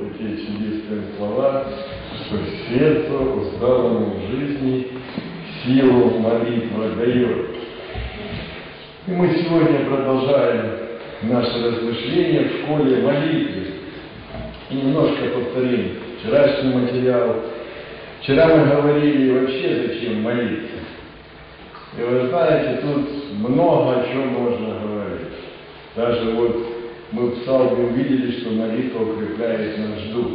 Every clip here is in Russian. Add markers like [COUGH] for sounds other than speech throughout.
такие чудесные слова, что сердце усталому жизни силу молитва дает. И мы сегодня продолжаем наше размышление в школе молитвы. И немножко повторим вчерашний материал. Вчера мы говорили вообще, зачем молиться. И вы знаете, тут много о чем можно говорить. Даже вот мы в псалме увидели, что молитва укрепляет наш дух.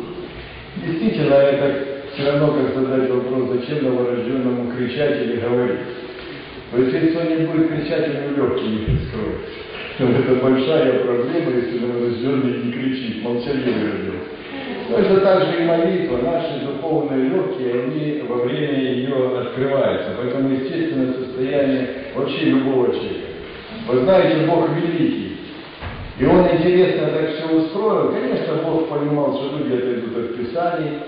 Действительно, это все равно, как задать вопрос, зачем новорожденному кричать или говорить. Есть, если он не будет кричать, у него легкие не раскроются. Это большая проблема, если новорожденный не кричит, молчаливый родился. Точно так же и молитва, наши духовные легкие, они во время ее открываются. Поэтому естественное состояние вообще любого человека. Вы знаете, Бог великий. И Он интересно так все устроил. Конечно, Бог понимал, что люди отойдут от Писаний,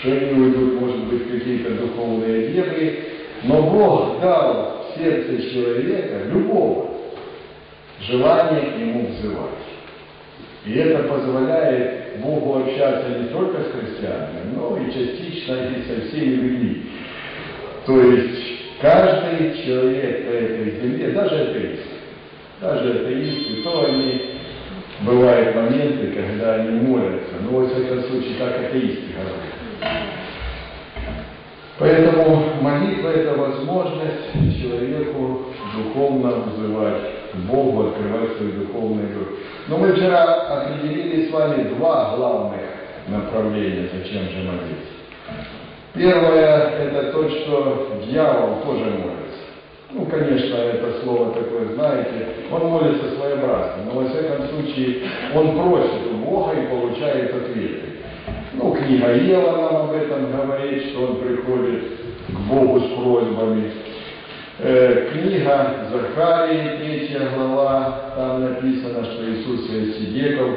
что они уйдут, может быть, какие-то духовные дебри. Но Бог дал в сердце человека, любого, желание Ему взывать. И это позволяет Богу общаться не только с христианами, но и частично и со всеми людьми. То есть каждый человек на этой земле, даже атеист, даже атеисты, то они бывают моменты, когда они молятся, но во всяком случае так атеисты говорят. Поэтому молитва – это возможность человеку духовно вызывать Богу, открывать свой духовный дух. Но мы вчера определили с вами два главных направления, зачем же молиться. Первое – это то, что дьявол тоже молится. Ну, конечно, это слово такое, знаете, он молится своеобразно, но во всяком случае он просит у Бога и получает ответы. Ну, книга Ева нам об этом говорит, что он приходит к Богу с просьбами. Э, книга Захарии, третья глава, там написано, что Иисус Иосидеков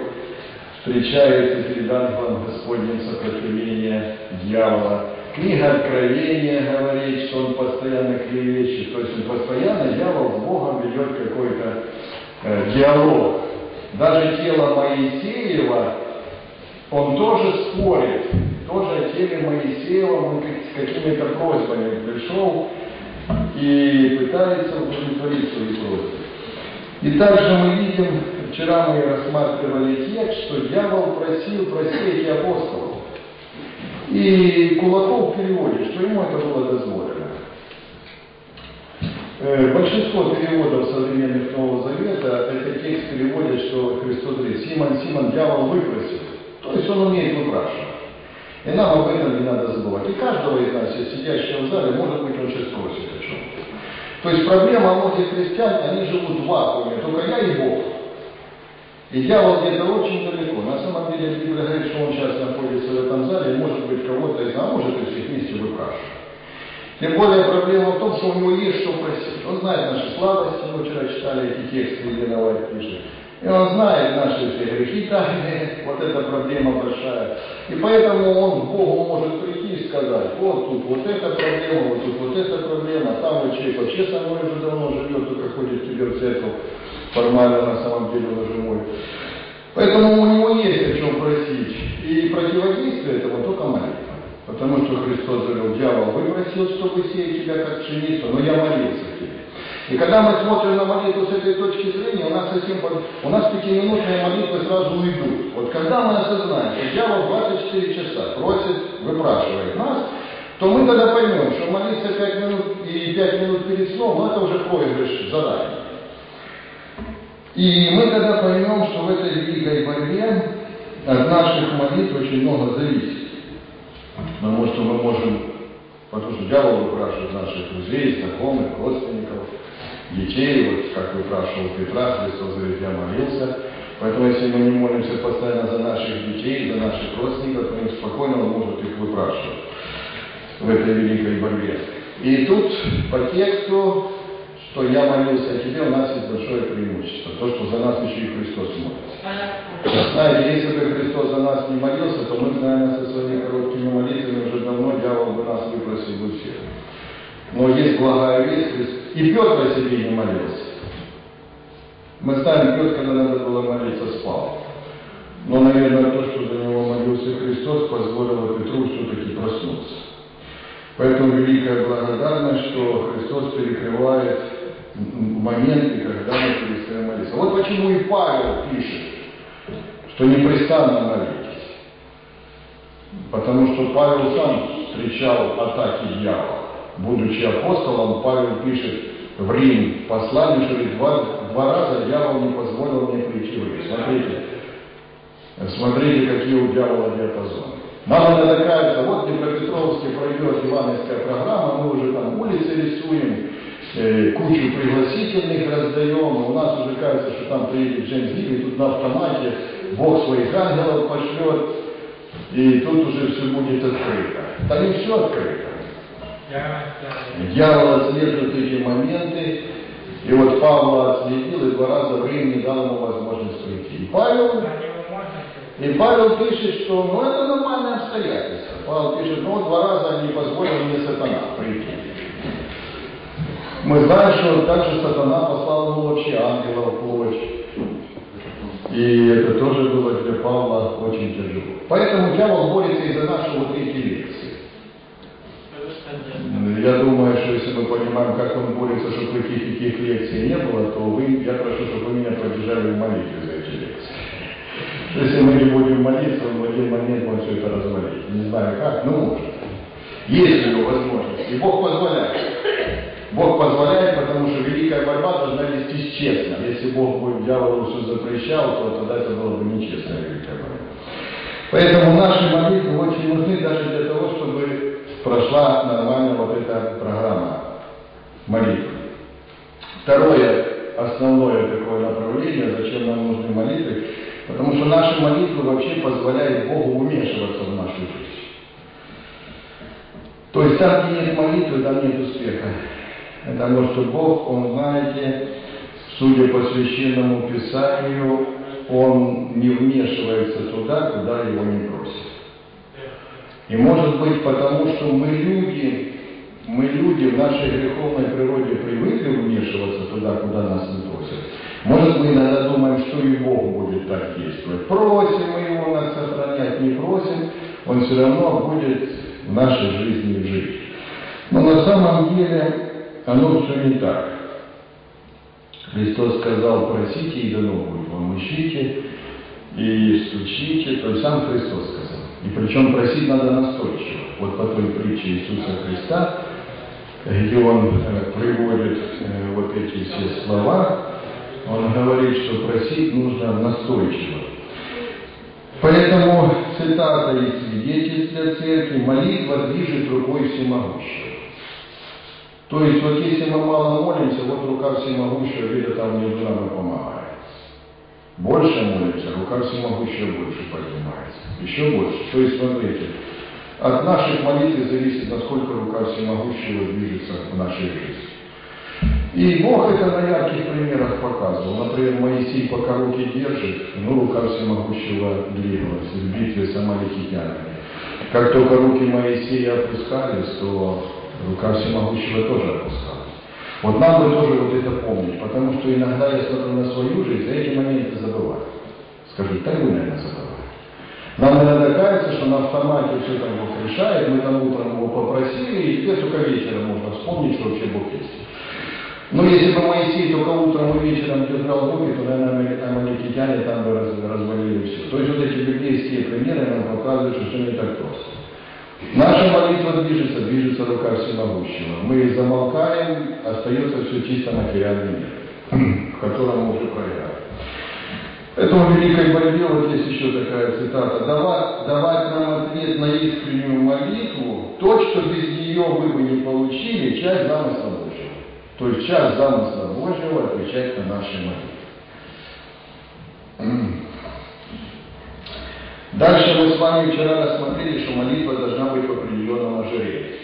встречается перед ангелом Господним сопротивления дьявола. Книга Откровения говорит, что он постоянно клевещет, то есть он постоянно, дьявол с Богом ведет какой-то э, диалог. Даже тело Моисеева он тоже спорит, тоже о теле Моисеева, он с какими-то просьбами пришел и пытается удовлетворить свои просьбы. И также мы видим, вчера мы рассматривали текст, что дьявол просил просить апостолов. И Кулаков переводит, что ему это было дозволено. Э, большинство переводов современных Нового Завета, это текст переводит, что Христос говорит, Симон, Симон, дьявол выпросил. То есть он умеет выпрашивать. И нам об этом не надо забывать. И каждого из нас, сидящего в зале, может быть, он сейчас спросит о чем-то. То есть проблема многих христиан, они живут в вакууме, только я и Бог. И дьявол где-то очень далеко. На самом деле Библия говорит, что он сейчас находится в этом зале, может быть кого-то из нас, может и всех вместе выпрашивает. Тем более проблема в том, что у него есть что просить. Он знает наши слабости, мы вчера читали эти тексты, Елена Вайт пишет. И он знает наши все грехи тайные, [LAUGHS] вот эта проблема большая. И поэтому он к Богу может прийти и сказать, вот тут вот эта проблема, вот тут вот эта проблема, там вот человек вообще со мной уже давно живет, только ходит тебе в церковь, формально на самом деле уже мой. Поэтому у него есть о чем просить. И противодействие этому только молитва. Потому что Христос говорил, дьявол, вы просил, чтобы сеять тебя как пшеницу, но я молился тебе. И когда мы смотрим на молитву с этой точки зрения, у нас совсем у нас пятиминутные молитвы сразу уйдут. Вот когда мы осознаем, что дьявол 24 часа просит, выпрашивает нас, то мы тогда поймем, что молиться 5 минут и 5 минут перед сном, ну это уже проигрыш заранее. И мы тогда поймем, что в этой великой борьбе от наших молитв очень много зависит. Потому что мы можем, потому что дьявол выпрашивает наших друзей, знакомых, родственников, детей, вот как выпрашивал Петра, Христос говорит, я молился. Поэтому если мы не молимся постоянно за наших детей, за наших родственников, то спокойно он может их выпрашивать в этой великой борьбе. И тут по тексту, что я молился о тебе, у нас есть большое преимущество. То, что за нас еще и Христос молится. Знаете, если бы Христос за нас не молился, то мы, наверное, со своими короткими молитвами уже давно дьявол бы нас выпросил бы всех. Но есть благая весть, и Петр о себе не молился. Мы знаем, Петр, когда надо было молиться, спал. Но, наверное, то, что за него молился Христос, Христос позволил Петру все-таки проснуться. Поэтому великая благодарность, что Христос перекрывает моменты, когда мы перестаем молиться. Вот почему и Павел пишет, что непрестанно молитесь. Потому что Павел сам встречал атаки дьявола. Будучи апостолом, Павел пишет в Рим послание, что два, два раза дьявол не позволил мне прийти в Рим. Смотрите, смотрите, какие у дьявола диапазоны. Нам иногда кажется, вот Днепропетровске пройдет Ивановская программа, мы уже там улицы рисуем, э, кучу пригласительных раздаем, у нас уже кажется, что там приедет Джеймс Гилли, тут на автомате Бог своих ангелов пошлет, и тут уже все будет открыто. Там не все открыто. Дьявол отслеживает эти моменты, и вот Павла отследил, и два раза в Рим не дал ему возможность прийти. И Павел и Павел пишет, что ну это нормальное обстоятельство. Павел пишет, ну два раза не позволил мне сатана прийти. Мы знаем, что также сатана послал ему вообще ангела в помощь. И это тоже было для Павла очень тяжело. Поэтому дьявол борется и за наши вот эти лекции. Я думаю, что если мы понимаем, как он борется, чтобы таких таких лекций не было, то вы, я прошу, чтобы вы меня поддержали в молитве за эти лекции. Если мы не будем молиться, в один момент он все это развалит. Не знаю как, но может. Есть у него возможность. И Бог позволяет. Бог позволяет, потому что великая борьба должна вестись честно. Если Бог будет дьяволу все запрещал, то тогда это было бы нечестная великая борьба. Поэтому наши молитвы очень нужны даже для того, чтобы прошла нормально вот эта программа молитвы. Второе, основное такое направление, зачем нам нужны молитвы, Потому что наши молитвы вообще позволяют Богу вмешиваться в нашу жизнь. То есть там, где нет молитвы, там нет успеха. Потому что Бог, Он, знаете, судя по священному Писанию, Он не вмешивается туда, куда Его не просят. И может быть потому, что мы люди, мы люди в нашей греховной природе привыкли вмешиваться туда, куда нас не просят. Может, мы иногда думаем, что и Бог будет так действовать. Просим мы Его нас сохранять, не просим, Он все равно будет в нашей жизни жить. Но на самом деле оно все не так. Христос сказал, просите, и дано будет вам, ищите, и стучите, то есть сам Христос сказал. И причем просить надо настойчиво. Вот по той притче Иисуса Христа, где Он э, приводит э, вот эти все слова, он говорит, что просить нужно настойчиво. Поэтому цитата из свидетельства церкви, молитва движет рукой всемогущего. То есть вот если мы мало молимся, вот рука всемогущего где-то там между нами помогает. Больше молимся, рука всемогущего больше поднимается. Еще больше. То есть смотрите, от наших молитв зависит, насколько рука всемогущего движется в нашей жизни. И Бог это на ярких примерах показывал. Например, Моисей пока руки держит, ну, рука всемогущего двигалась в битве с амаликитянами. Как только руки Моисея опускались, то рука всемогущего тоже опускалась. Вот нам бы тоже вот это помнить, потому что иногда я смотрю на свою жизнь, а эти моменты забываю. Скажу, так вы, наверное, забываете. Нам иногда кажется, что на автомате все там Бог решает, мы там утром его попросили, и теперь только вечером можно вспомнить, что вообще Бог есть. Но если бы Моисей только утром и вечером держал руки, то, наверное, амаликитяне там бы раз, развалили все. То есть вот эти библейские примеры нам показывают, что все не так просто. Наша молитва движется, движется рука всемогущего. Мы замолкаем, остается все чисто материальный мир, в котором мы уже проиграли. Поэтому в великой борьбе вот есть еще такая цитата. Давать, давать нам ответ на искреннюю молитву, то, что без нее вы бы не получили, часть замысла Божьего. То есть час замысла Божьего отвечать на наши молитвы. Дальше мы с вами вчера рассмотрели, что молитва должна быть в определенном ожирении.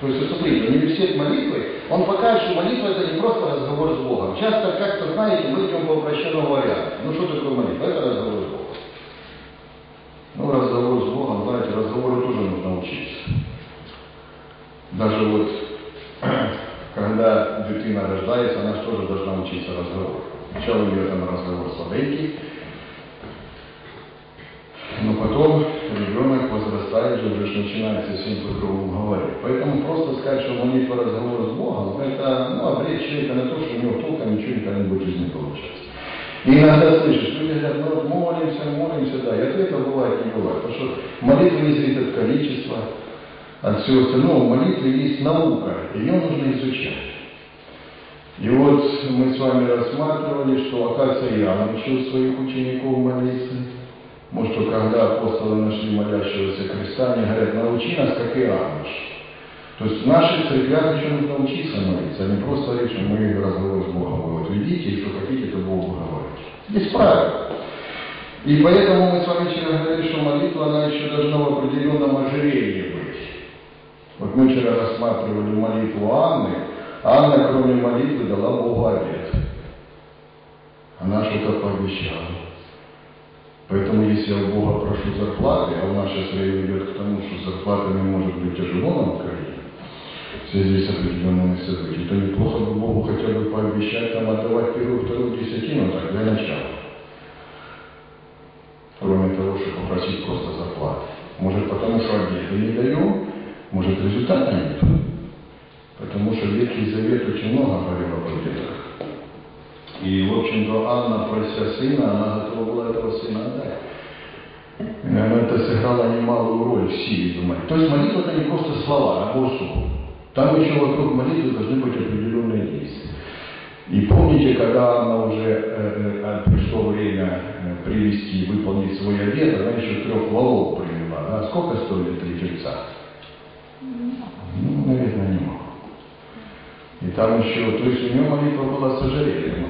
То есть, смотрите, университет молитвы, он покажет, что молитва это не просто разговор с Богом. Часто, как-то, знаете, мы идем по упрощенному варианту. Ну что такое молитва? Это разговор с Богом. Ну, разговор с Богом, знаете, разговору тоже нужно учиться. Даже вот [CLEARS THROAT] когда дитина рождается, она тоже должна учиться разговору. Сначала у нее там разговор слабенький, но потом ребенок возрастает же, уже ж начинает совсем по-другому говорить. Поэтому просто сказать, что молитва разговор с Богом, это ну, обречь человека на то, что у него толком ничего никогда не будет в жизни получаться. И иногда слышишь, люди говорят, ну молимся, молимся, да, и ответа бывает не бывает. Потому что молитва не зависит от количества, от всего остального. В молитве есть наука, ее нужно изучать. И вот мы с вами рассматривали, что, оказывается, Иоанн учил своих учеников молиться. Может, что когда апостолы нашли молящегося креста, они говорят, научи нас, как Иоанн учил. То есть в наших церквях еще нужно учиться молиться, а не просто говорить, что мы разговор с Богом. Вот видите, и что хотите, то Богу говорите. Есть правила. И поэтому мы с вами вчера говорили, что молитва, она еще должна в определенном ожирении быть. Вот мы вчера рассматривали молитву Анны, Анна, кроме молитвы, дала Богу обед. Она что-то пообещала. Поэтому если я у Бога прошу зарплаты, а у нас сейчас время идет к тому, что зарплатами может быть тяжело на Украине, в связи с определенными событиями, то неплохо бы Богу хотя бы пообещать там отдавать первую, вторую десятину, так для начала. Кроме того, чтобы попросить просто зарплаты. Может потому, что обеды не даем, может результата нет. Потому что Ветхий Завет очень много говорил об обетах. И, в общем-то, Анна, прося сына, она готова была этого сына отдать. И, наверное, это сыграло немалую роль в силе молитвы. То есть молитва это не просто слова, а воздух. Там еще вокруг молитвы должны быть определенные действия. И помните, когда она уже э, э, пришло время э, привести, выполнить свой обед, она еще трех волов приняла. А сколько стоили три тельца? Ну, наверное, немало. И там еще, то есть у нее молитва была с ожирением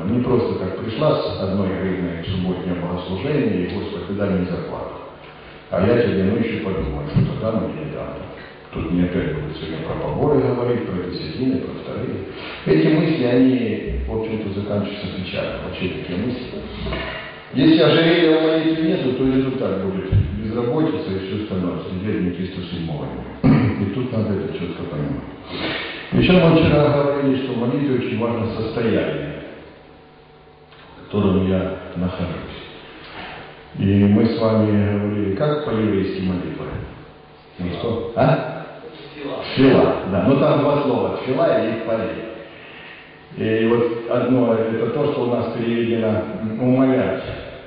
определенным. Не просто так пришла с одной гривной в субботнее богослужение, и Господи, дай мне зарплату. А я тебе еще подумаю, что тогда мне не дам. Тут мне опять будет сегодня про поборы говорить, про десятины, про вторые. Эти мысли, они, в общем-то, заканчиваются печально. Вообще такие мысли. Если ожирения в молитве нету, то результат будет безработица и все остальное. Бедники 107 И тут надо это четко понимать. Еще мы вчера говорили, что в молитве очень важно состояние, котором я нахожусь. И мы с вами говорили, как по-еврейски молитва? Ну что? А? Фила, да. Ну там два слова, фила и полей. И вот одно, это то, что у нас переведено умолять.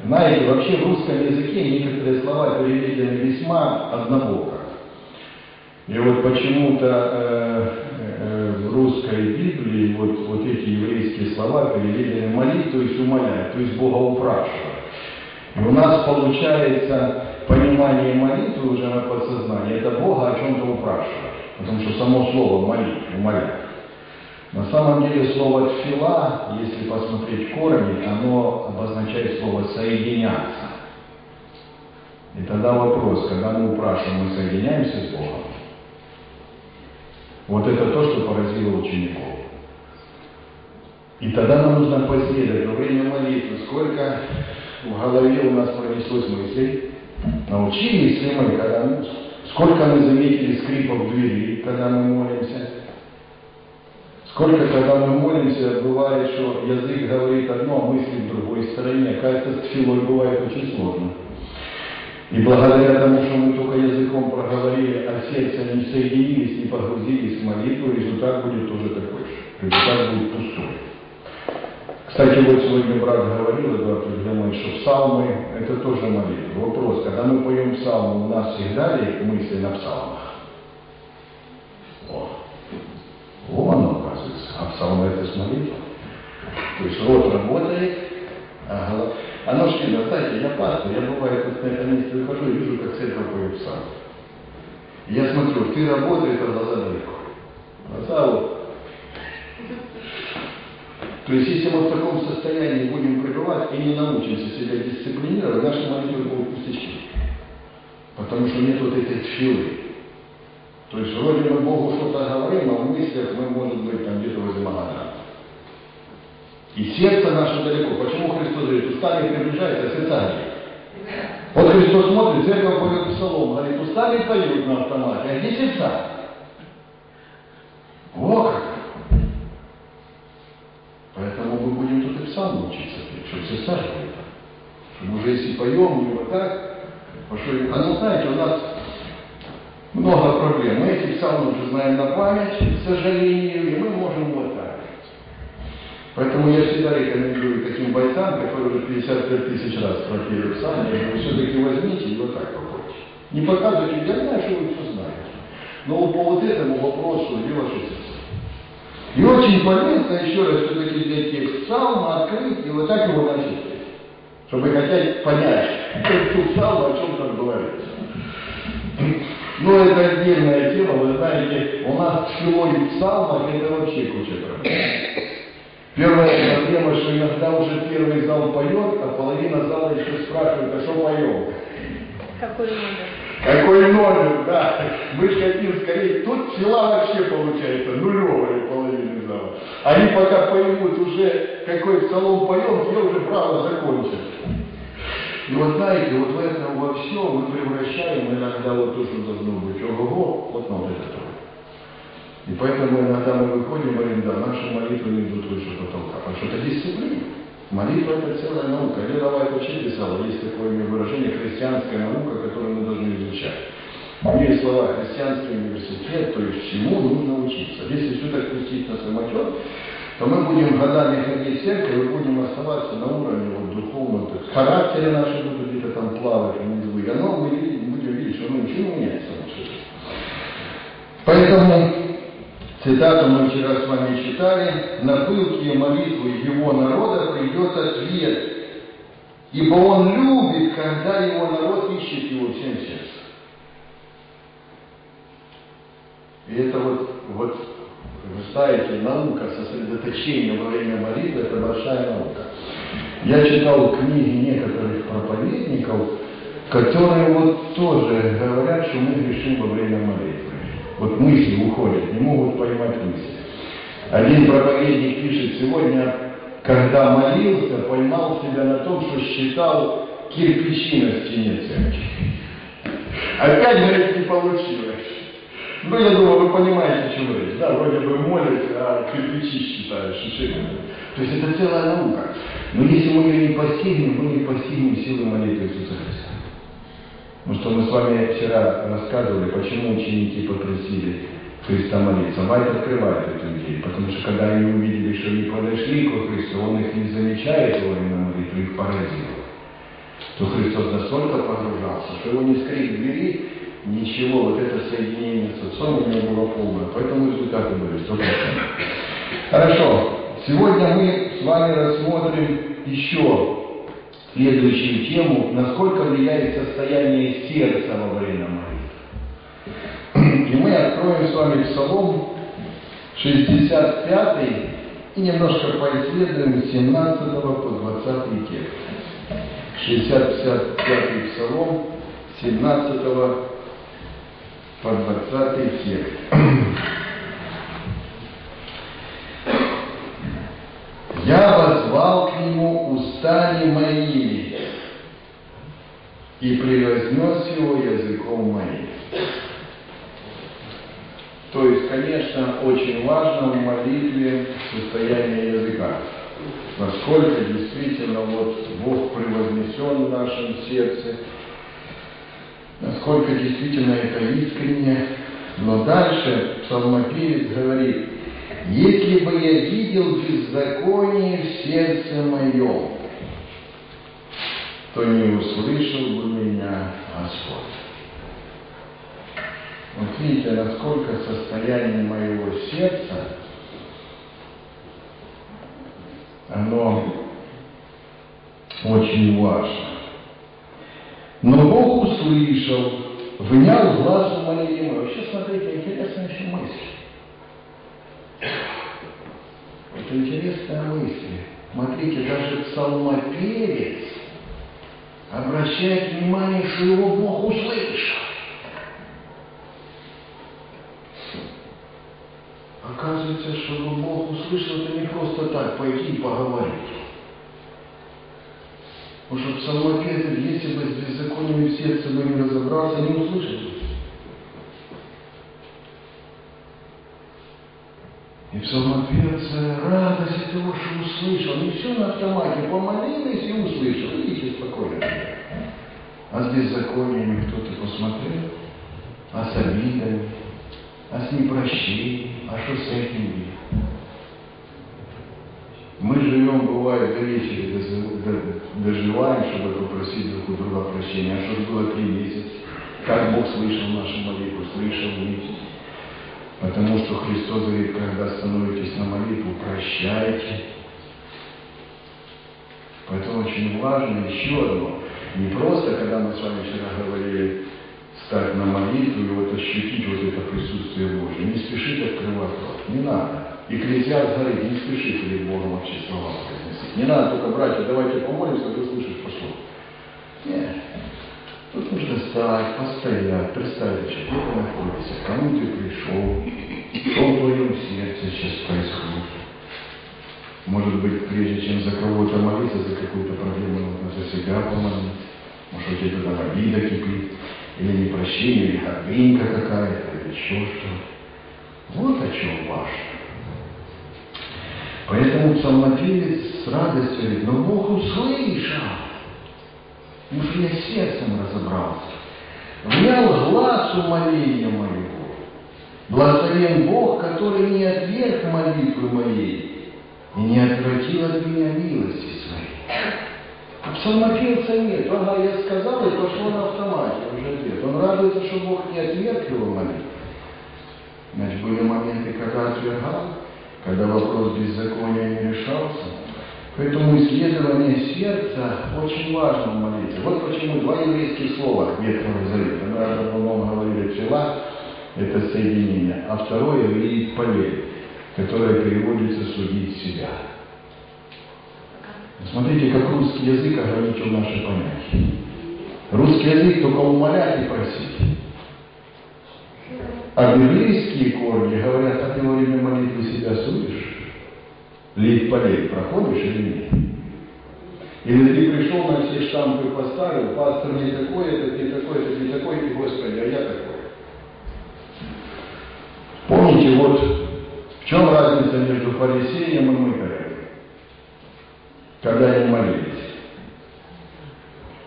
Знаете, вообще в русском языке некоторые слова переведены весьма однобоко. И вот почему-то э, э, в русской Библии вот, вот эти еврейские слова переведены молить, то есть умолять, то есть Бога упрашивать. И у нас получается понимание молитвы уже на подсознании, это Бога о чем-то упрашивать. Потому что само слово молить, умолять. На самом деле слово «тфила», если посмотреть корни, оно обозначает слово «соединяться». И тогда вопрос, когда мы упрашиваем, мы соединяемся с Богом? Вот это то, что поразило учеников. И тогда нам нужно последовать во время молитвы, сколько в голове у нас пронеслось мыслей, научились ли мы, когда мы Сколько мы заметили скрипов двери, когда мы молимся? Сколько, когда мы молимся, бывает, что язык говорит одно, а мысли в другой стороне. Кажется, с тфилой бывает очень сложно. И благодаря тому, что мы только языком проговорили, а сердце не соединились, не погрузились в молитву, результат будет тоже такой же. Результат будет пустой. Кстати, вот сегодня брат говорил, Эдуард Ильич, что псалмы – это тоже молитва. Вопрос, когда мы поем псалмы, у нас всегда ли мысли на псалмах? О, вот оно оказывается. А псалмы – это с молитвой. То есть рот работает, а голова... Оно ж видно, знаете, я пастор, я бывает вот на этом месте выхожу и вижу, как церковь поет псалмы. Я смотрю, ты работаешь, а глаза далеко. Глаза вот то есть, если мы в таком состоянии будем пребывать и не научимся себя дисциплинировать, наши молитвы будут пустячки. Потому что нет вот этой тфилы. То есть, вроде мы Богу что-то говорим, а в мыслях мы, может быть, там где-то возле Магадана. И сердце наше далеко. Почему Христос говорит, устами приближается, а сердца? Вот Христос смотрит, церковь поет псалом, говорит, устами поют на автомате, а где сердца? Вот как. Поэтому мы будем тут и псалм учиться чтобы все саживали. Чтобы уже если поем, не вот так, что, а ну знаете, у нас много проблем. Мы эти псалмы уже знаем на память, к сожалению, и мы можем вот так. Поэтому я всегда рекомендую таким бойцам, которые уже 55 тысяч раз прокируют псалмы, все-таки возьмите и вот так попробуйте. Не показывайте, я знаю, что вы все знаете. Но по вот этому вопросу ваше сердце. И очень полезно еще раз все-таки взять текст псалма, открыть и вот так его носить. Чтобы хотеть понять, что псалма о чем там говорится. Но это отдельная тема, вы знаете, у нас в филологии псалмах это вообще куча проблем. Первая проблема, что иногда уже первый зал поет, а половина зала еще спрашивает, а что поем? Какой номер? Какой номер, да. Мы же хотим скорее, тут села вообще получается нулевая половина зала. Они пока поймут уже, какой псалом поем, все уже право закончат. И вот знаете, вот в этом во все мы превращаем иногда вот то, что должно быть ого-го, вот на вот это то. И поэтому иногда мы выходим говорим, да, наши молитвы не идут выше потолка, потому что это дисциплина. Молитва – это целая наука. Лена вообще писала, есть такое выражение «христианская наука», которую мы должны изучать. Есть слова «христианский университет», то есть чему нужно учиться. Если все так пустить на самотек, то мы будем годами ходить в церковь и будем оставаться на уровне вот, духовного, то есть характеры наши будут где-то там плавать внизу, и оно мы будем видеть, что ну, ничего не меняется в нашей жизни. Поэтому цитату мы вчера с вами читали, «На пылкие молитвы его народа придет ответ, ибо он любит, когда его народ ищет его всем сердцем». И это вот, вот вы знаете, наука сосредоточения во время молитвы – это большая наука. Я читал книги некоторых проповедников, которые вот тоже говорят, что мы грешим во время молитвы. Вот мысли уходят, не могут поймать мысли. Один проповедник пишет, сегодня, когда молился, поймал себя на том, что считал кирпичи на стене церкви. Опять, говорит, не получилось. Ну, я думаю, вы понимаете, о чем речь. Да, вроде бы молишь, а кирпичи считаешь, шиши. То есть это целая наука. Но если мы ее не постигнем, мы не постигнем силы молитвы Иисуса Христа. Ну что мы с вами вчера рассказывали, почему ученики попросили Христа молиться. Вайт открывает эту идею, потому что когда они увидели, что они подошли к Христу, он их не замечает во время молитвы, их поразило. То Христос настолько погружался, что его не скрик двери, ничего, вот это соединение с Отцом у него было полное. Поэтому результаты были 100%. Хорошо. Сегодня мы с вами рассмотрим еще следующую тему, насколько влияет состояние сердца во время молитвы. И мы откроем с вами Псалом 65 и немножко поисследуем с 17 по 20 текст. 65 Псалом, 17 по 20 текст. Я возвал к нему устами моими и превознес его языком моим. То есть, конечно, очень важно в молитве состояние языка. Насколько действительно вот Бог превознесен в нашем сердце, насколько действительно это искренне. Но дальше псалмопевец говорит, если бы я видел беззаконие в сердце моем, то не услышал бы меня Господь. Вот видите, насколько состояние моего сердца, оно очень важно. Но Бог услышал, внял глазу моему. Вообще, смотрите, интересная еще мысль. Это интересная мысль. Смотрите, даже псалмопевец обращает внимание, что его Бог услышал. Оказывается, чтобы Бог услышал, это не просто так пойти и поговорить. Потому что псалмопевец, если бы с беззакониями в сердце бы не разобрался, не услышит бы. И псалмопевец радость того, что услышал. Не все на автомате. Помолились и услышал. Видите. А с беззакониями кто-то посмотрел, а с обидами, а с непрощением, а что с этим делать? Мы живем, бывает, до вечера, дожи- до- доживаем, чтобы попросить друг у друга прощения. А что ж было три месяца? Как Бог слышал нашу молитву, слышал ведь. Потому что Христос говорит, когда становитесь на молитву, прощайте. Поэтому очень важно еще одно. Не просто, когда мы с вами вчера говорили, стать на молитву и вот ощутить вот это присутствие Божье. Не спешить открывать рот. Не надо. Экклезиаст говорит, не спеши перед Богом вообще слова произносить. Не надо только, братья, давайте помолимся, ты слышишь, пошло. Нет. Тут нужно встать, постоять, представить, где ты находишься, кому ты пришел, что в твоем сердце сейчас происходит. Может быть, прежде чем за кого-то молиться, за какую-то проблему, нужно за себя помолиться. Может, у тебя там обида кипит, или непрощение, или гордынька какая-то, или еще что. Вот о чем важно. Поэтому псалмопевец с радостью говорит, но Бог услышал. Что я сердцем разобрался. Внял глаз умоления моего. Благословен Бог, который не отверг молитвы моей и не отвратил от меня милости своей. А псалмопевца нет. Ага, я сказал, и пошло на автомате уже ответ. Он радуется, что Бог не отверг его молитву. Значит, были моменты, когда отвергал, когда вопрос беззакония не решался. Поэтому исследование сердца очень важно в молитве. Вот почему два еврейских слова Ветхого Завета. Об одном говорили вчера, это соединение, а второе «видеть полей», которое переводится «судить себя». Смотрите, как русский язык ограничил наши понятия. Русский язык только умолять и просить. А библейские корни говорят, а ты во время молитвы себя судишь? Лить полей проходишь или нет? Или ты пришел на все штампы поставил, пастор не такой, этот не такой, этот не такой, и Господи, а я такой. Помните, вот в чем разница между фарисеем и мытарем? Когда они молились.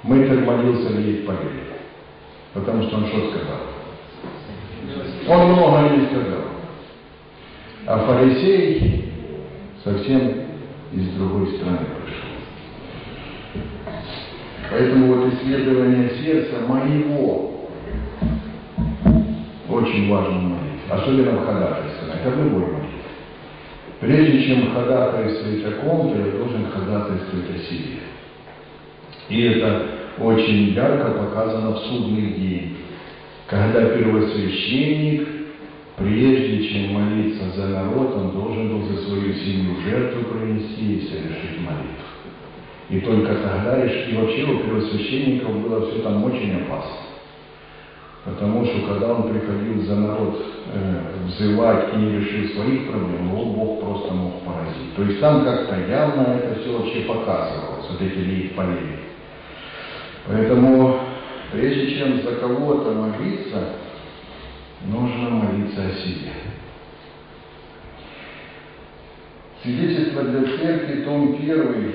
Мытарь молился лить полей. Потому что он что сказал? Он много не сказал. А фарисей совсем из другой страны пришел. Поэтому вот исследование сердца моего очень важно молитве, особенно в ходатайстве, это в любой молитве. Прежде чем ходатайствовать о ком-то, я должен ходатайствовать о себе. И это очень ярко показано в судный день, когда первосвященник, прежде чем молиться за народ, он должен был за свою семью жертву принести и совершить молитву. И только тогда, и вообще у первосвященников было все там очень опасно. Потому что когда он приходил за народ э, взывать и не решил своих проблем, его Бог просто мог поразить. То есть там как-то явно это все вообще показывалось, вот эти лик полей. Поэтому прежде чем за кого-то молиться, нужно молиться о себе. Свидетельство для церкви, том 1,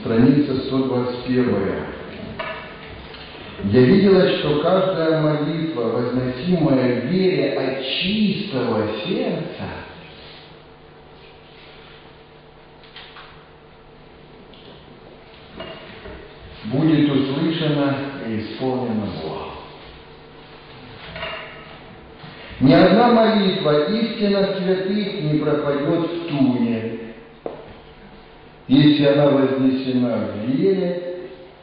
страница 121. Я видела, что каждая молитва, возносимая в вере от чистого сердца, будет услышана и исполнена Богом. Ни одна молитва истинно святых не пропадет в туне, если она вознесена в вере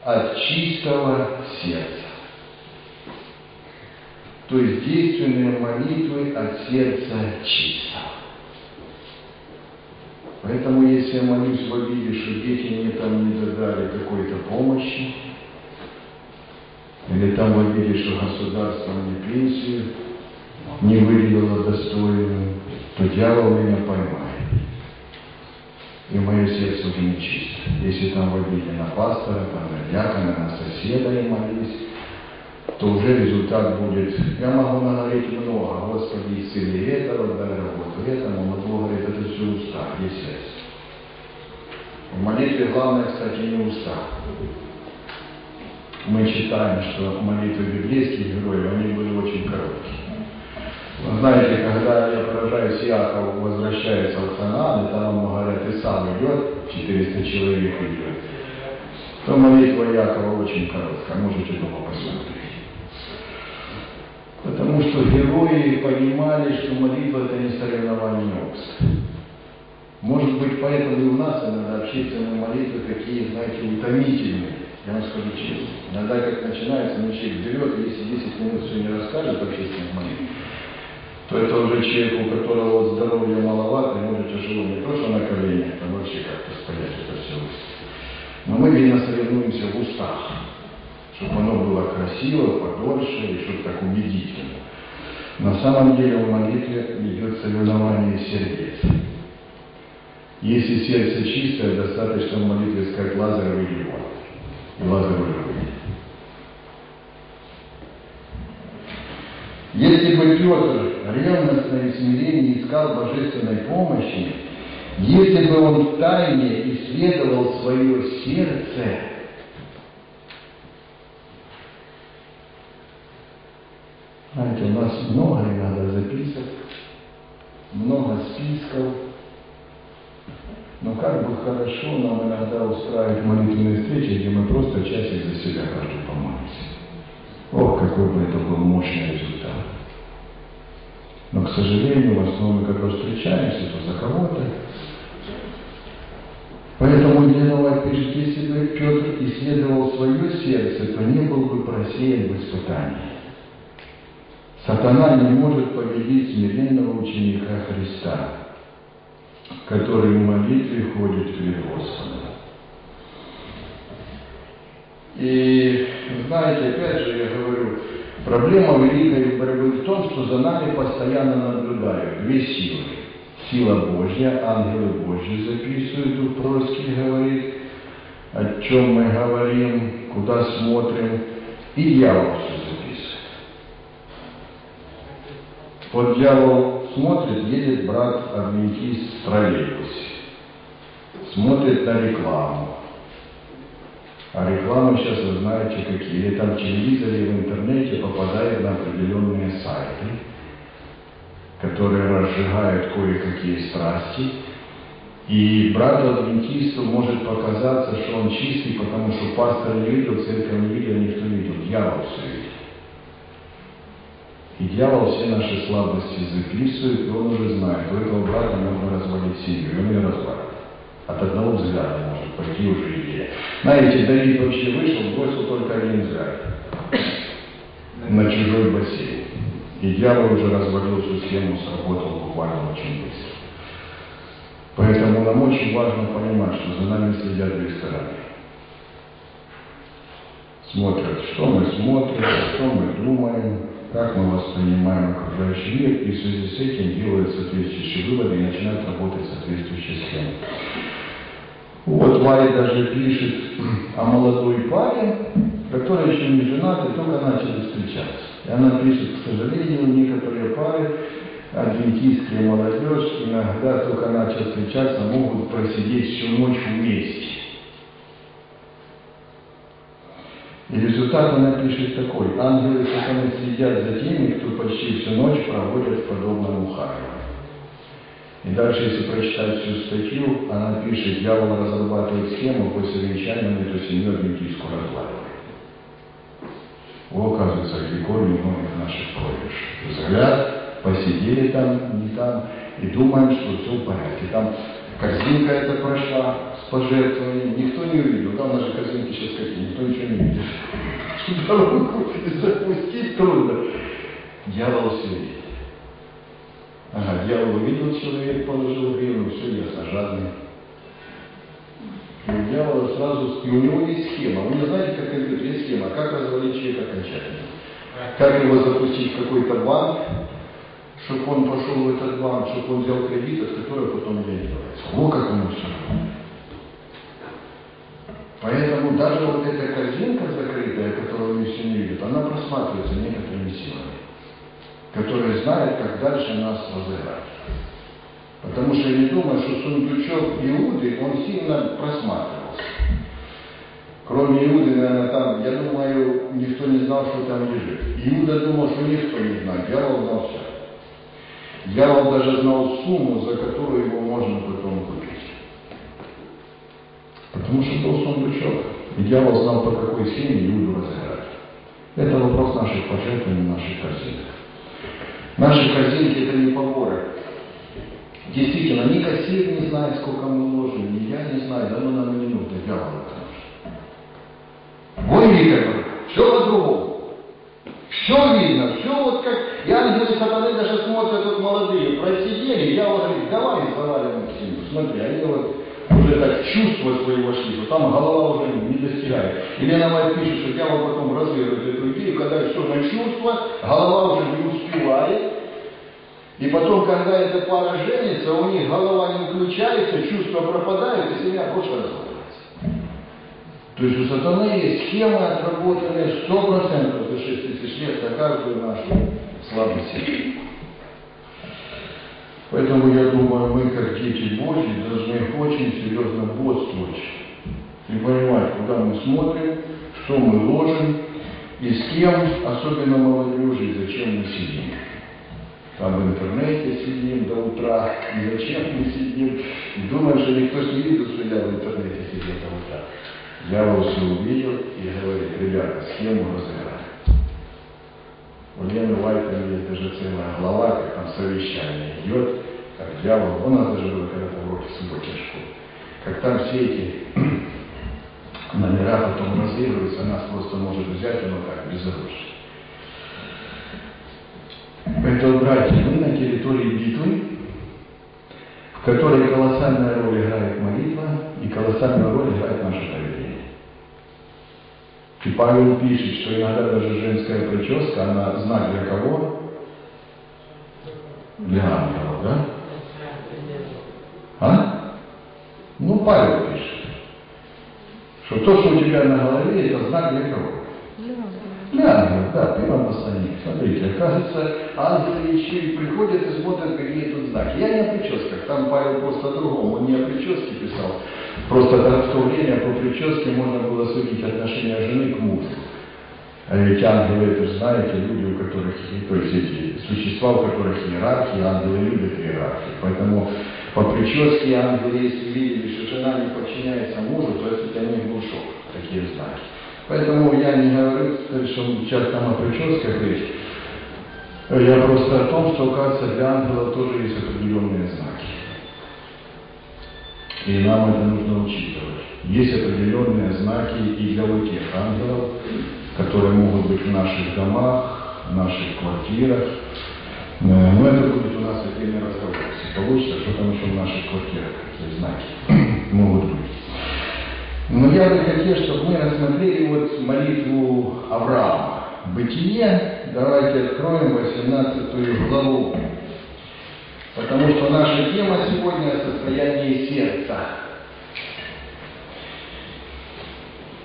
от чистого сердца. То есть действенные молитвы от сердца чистого. Поэтому, если я молюсь в обиде, что дети мне там не додали какой-то помощи, или там в обиде, что государство мне пенсию не выделило достойную, то дьявол меня поймает. И мое сердце уже не чисто. Если там в обиде на пастора, там на дьякона, на соседа я молюсь, то уже результат будет, я могу наговорить много, Господи, исцели этого, дай работу этому, но Бог говорит, это все уста, не сердце. В молитве главное, кстати, не уста. Мы читаем, что молитвы библейских героев, они были очень короткие. Знаете, когда я поражаюсь, Яков возвращается в Ханан, и там ему говорят, и сам идет, 400 человек идет, то молитва Якова очень короткая, можете дома посмотреть. Потому что герои понимали, что молитва это не соревнование опыта. Может быть, поэтому и у нас иногда общественные молитвы такие, знаете, утомительные. Я вам скажу честно. Иногда как начинается, ну человек берет, если 10 минут все не расскажет общественных молитв, то это уже человек, у которого здоровья маловато, ему уже тяжело не то, что на коленях, а вообще как-то стоять это все. Но мы именно соревнуемся в устах, чтобы оно было красиво, подольше и чтобы так убедительно. На самом деле в молитве идет соревнование сердец. Если сердце чистое, достаточно в молитве сказать Лазарь его. И Лазарь выйдет. Если бы Петр ревностно и смирение искал божественной помощи, если бы он тайне исследовал свое сердце, знаете, у нас много надо записок, много списков, но как бы хорошо нам иногда устраивать молитвенные встречи, где мы просто часик за себя каждый помолимся. Ох, какой бы это был мощный результат. Но, к сожалению, в основном, когда встречаемся, то за кого-то. Поэтому Ленова пишет, если бы Петр исследовал свое сердце, то не был бы просеян в испытании. Сатана не может победить смиренного ученика Христа, который в молитве ходит перед Господом. И знаете, опять же я говорю, проблема великой борьбы в том, что за нами постоянно наблюдают две силы. Сила Божья, ангелы Божьи записывают, тут Троцкий говорит, о чем мы говорим, куда смотрим, и дьявол все записывает. Вот дьявол смотрит, едет брат-адвентист в троллейбусе, смотрит на рекламу, а рекламы сейчас вы знаете какие. Там в телевизоре, в интернете попадает на определенные сайты, которые разжигают кое-какие страсти. И брату адвентисту может показаться, что он чистый, потому что пастор не видел, церковь не видел, никто не видел. Дьявол все видит. И дьявол все наши слабости записывает, и он уже знает, у этого брата можно развалить семью, и он ее развалит. От одного взгляда может пойти уже идея. Знаете, Давид вообще вышел, бросил только один взгляд на чужой бассейн. И дьявол уже развалил всю схему, сработал буквально очень быстро. Поэтому нам очень важно понимать, что за нами следят две стороны. Смотрят, что мы смотрим, что мы думаем, как мы воспринимаем окружающий мир, и в связи с этим делают соответствующие выводы и начинают работать соответствующие схемы. Вот Варя даже пишет о молодой паре, который еще не женат и только начали встречаться. И она пишет, к сожалению, некоторые пары, адвентистские молодежь, иногда только начали встречаться, могут просидеть всю ночь вместе. И результат она пишет такой. Ангелы сатаны следят за теми, кто почти всю ночь проводит в подобном ухаживании. И дальше, если прочитать всю статью, она пишет, дьявол разрабатывает схему, после венчания эту семью адвентистскую разваливает. О, оказывается, Григорий многих наших проигрыш. Взгляд, посидели там, не там, и думаем, что все в порядке. Там корзинка эта прошла с пожертвованием, никто не увидел. Там наши корзинки сейчас какие, никто ничего не видит. Дорогу запустить трудно. Дьявол все видит. Ага, дьявол увидел человек, положил гривну, все ясно, жадный. И у дьявола сразу, и у него есть схема. Вы не знаете, как это есть схема, как развалить человека окончательно. Как его запустить в какой-то банк, чтобы он пошел в этот банк, чтобы он взял кредит, от которого потом не делается. Во как ему все. Поэтому даже вот эта корзинка закрытая, которую мы все не видят, она просматривается некоторыми силами которые знают, как дальше нас разыграть. Потому что я не думаю, что сундучок Иуды, он сильно просматривался. Кроме Иуды, наверное, там, я думаю, никто не знал, что там лежит. Иуда думал, что никто не знает, дьявол знал все. Дьявол даже знал сумму, за которую его можно потом купить. Потому что был сундучок. И дьявол знал, по какой схеме Иуду разыграть. Это вопрос наших пожертвований, наших корзинок. Наши корзинки это не поборы. Действительно, ни кассир не знает, сколько мы вложим, ни я не знаю, да ну нам не нужно, дьявол это нужно. Вы Виктор, все по-другому. Все видно, все вот как... И ангелы сатаны даже смотрят, вот молодые, просидели, я уже говорю, давай заваливаем к себе. Смотри, они вот уже так чувства свои вошли, что там голова уже не достигает. И Лена Майя пишет, что дьявол потом развеивает эту идею, когда все на чувства, голова уже не успевает. И потом, когда эта пара женится, у них голова не включается, чувства пропадают, и семья просто разваливается. То есть у сатаны есть схемы, отработанные 100% за 6 тысяч лет на каждую нашу слабость. Поэтому я думаю, мы, как дети Божьи, должны очень серьезно бодствовать и понимать, куда мы смотрим, что мы ложим и с кем, особенно молодежи, зачем мы сидим. Там в интернете сидим до утра, и зачем мы сидим, и думаем, что никто не видит, что я в интернете сидел до утра. Дьявол все увидел и говорит, ребята, схему разыграли. У Лены Лайтмана есть даже целая глава, как там совещание идет, как дьявол, у нас даже было когда-то в субботней школы, как там все эти [CLEARS THROAT] номера потом разыгрываются, нас просто может взять, оно так, безоружно. Поэтому, братья, мы на территории битвы, в которой колоссальная роль играет молитва и колоссальную роль играет. И Павел пишет, что иногда даже женская прическа, она знак для кого? Для ангелов, да? А? Ну, Павел пишет, что то, что у тебя на голове, это знак для кого? Для ангелов, да, ты вам посланник. Смотрите, оказывается, ангелы еще и приходят и смотрят, какие тут знаки. Я не о прическах, там Павел просто о другом, он не о прическе писал. Просто в то время по прическе можно было судить отношение жены к мужу. А ведь ангелы, это же знаете, люди, у которых, то есть эти существа, у которых иерархии, ангелы любят иерархию. Поэтому по прическе ангелы, если видели, что жена не подчиняется мужу, то это для них был шок, такие знаки. Поэтому я не говорю, что сейчас там о прическах речь. Я просто о том, что, оказывается, для ангела тоже есть определенные знаки. И нам это нужно учитывать. Есть определенные знаки и для тех ангелов, которые могут быть в наших домах, в наших квартирах. Но это будет у нас отдельный разговор. Если получится, что там еще в наших квартирах, какие знаки могут быть. Но я бы хотел, чтобы мы рассмотрели вот молитву Авраама. Бытие, давайте откроем 18 главу. Потому что наша тема сегодня о состоянии сердца.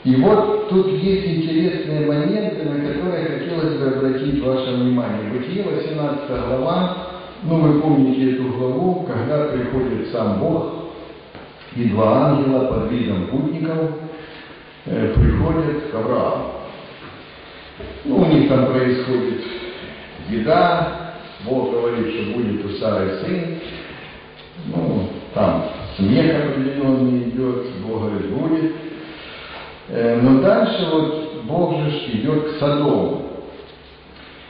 И вот тут есть интересные моменты, на которые хотелось бы обратить ваше внимание. Бытие 18 глава, ну вы помните эту главу, когда приходит сам Бог, и два ангела под видом путников э, приходят к Аврааму. Ну, у них там происходит еда, Бог говорит, что будет у Сары сын, ну, там смех определенный идет, Бог говорит, будет. Э, но дальше вот Бог же идет к Содому.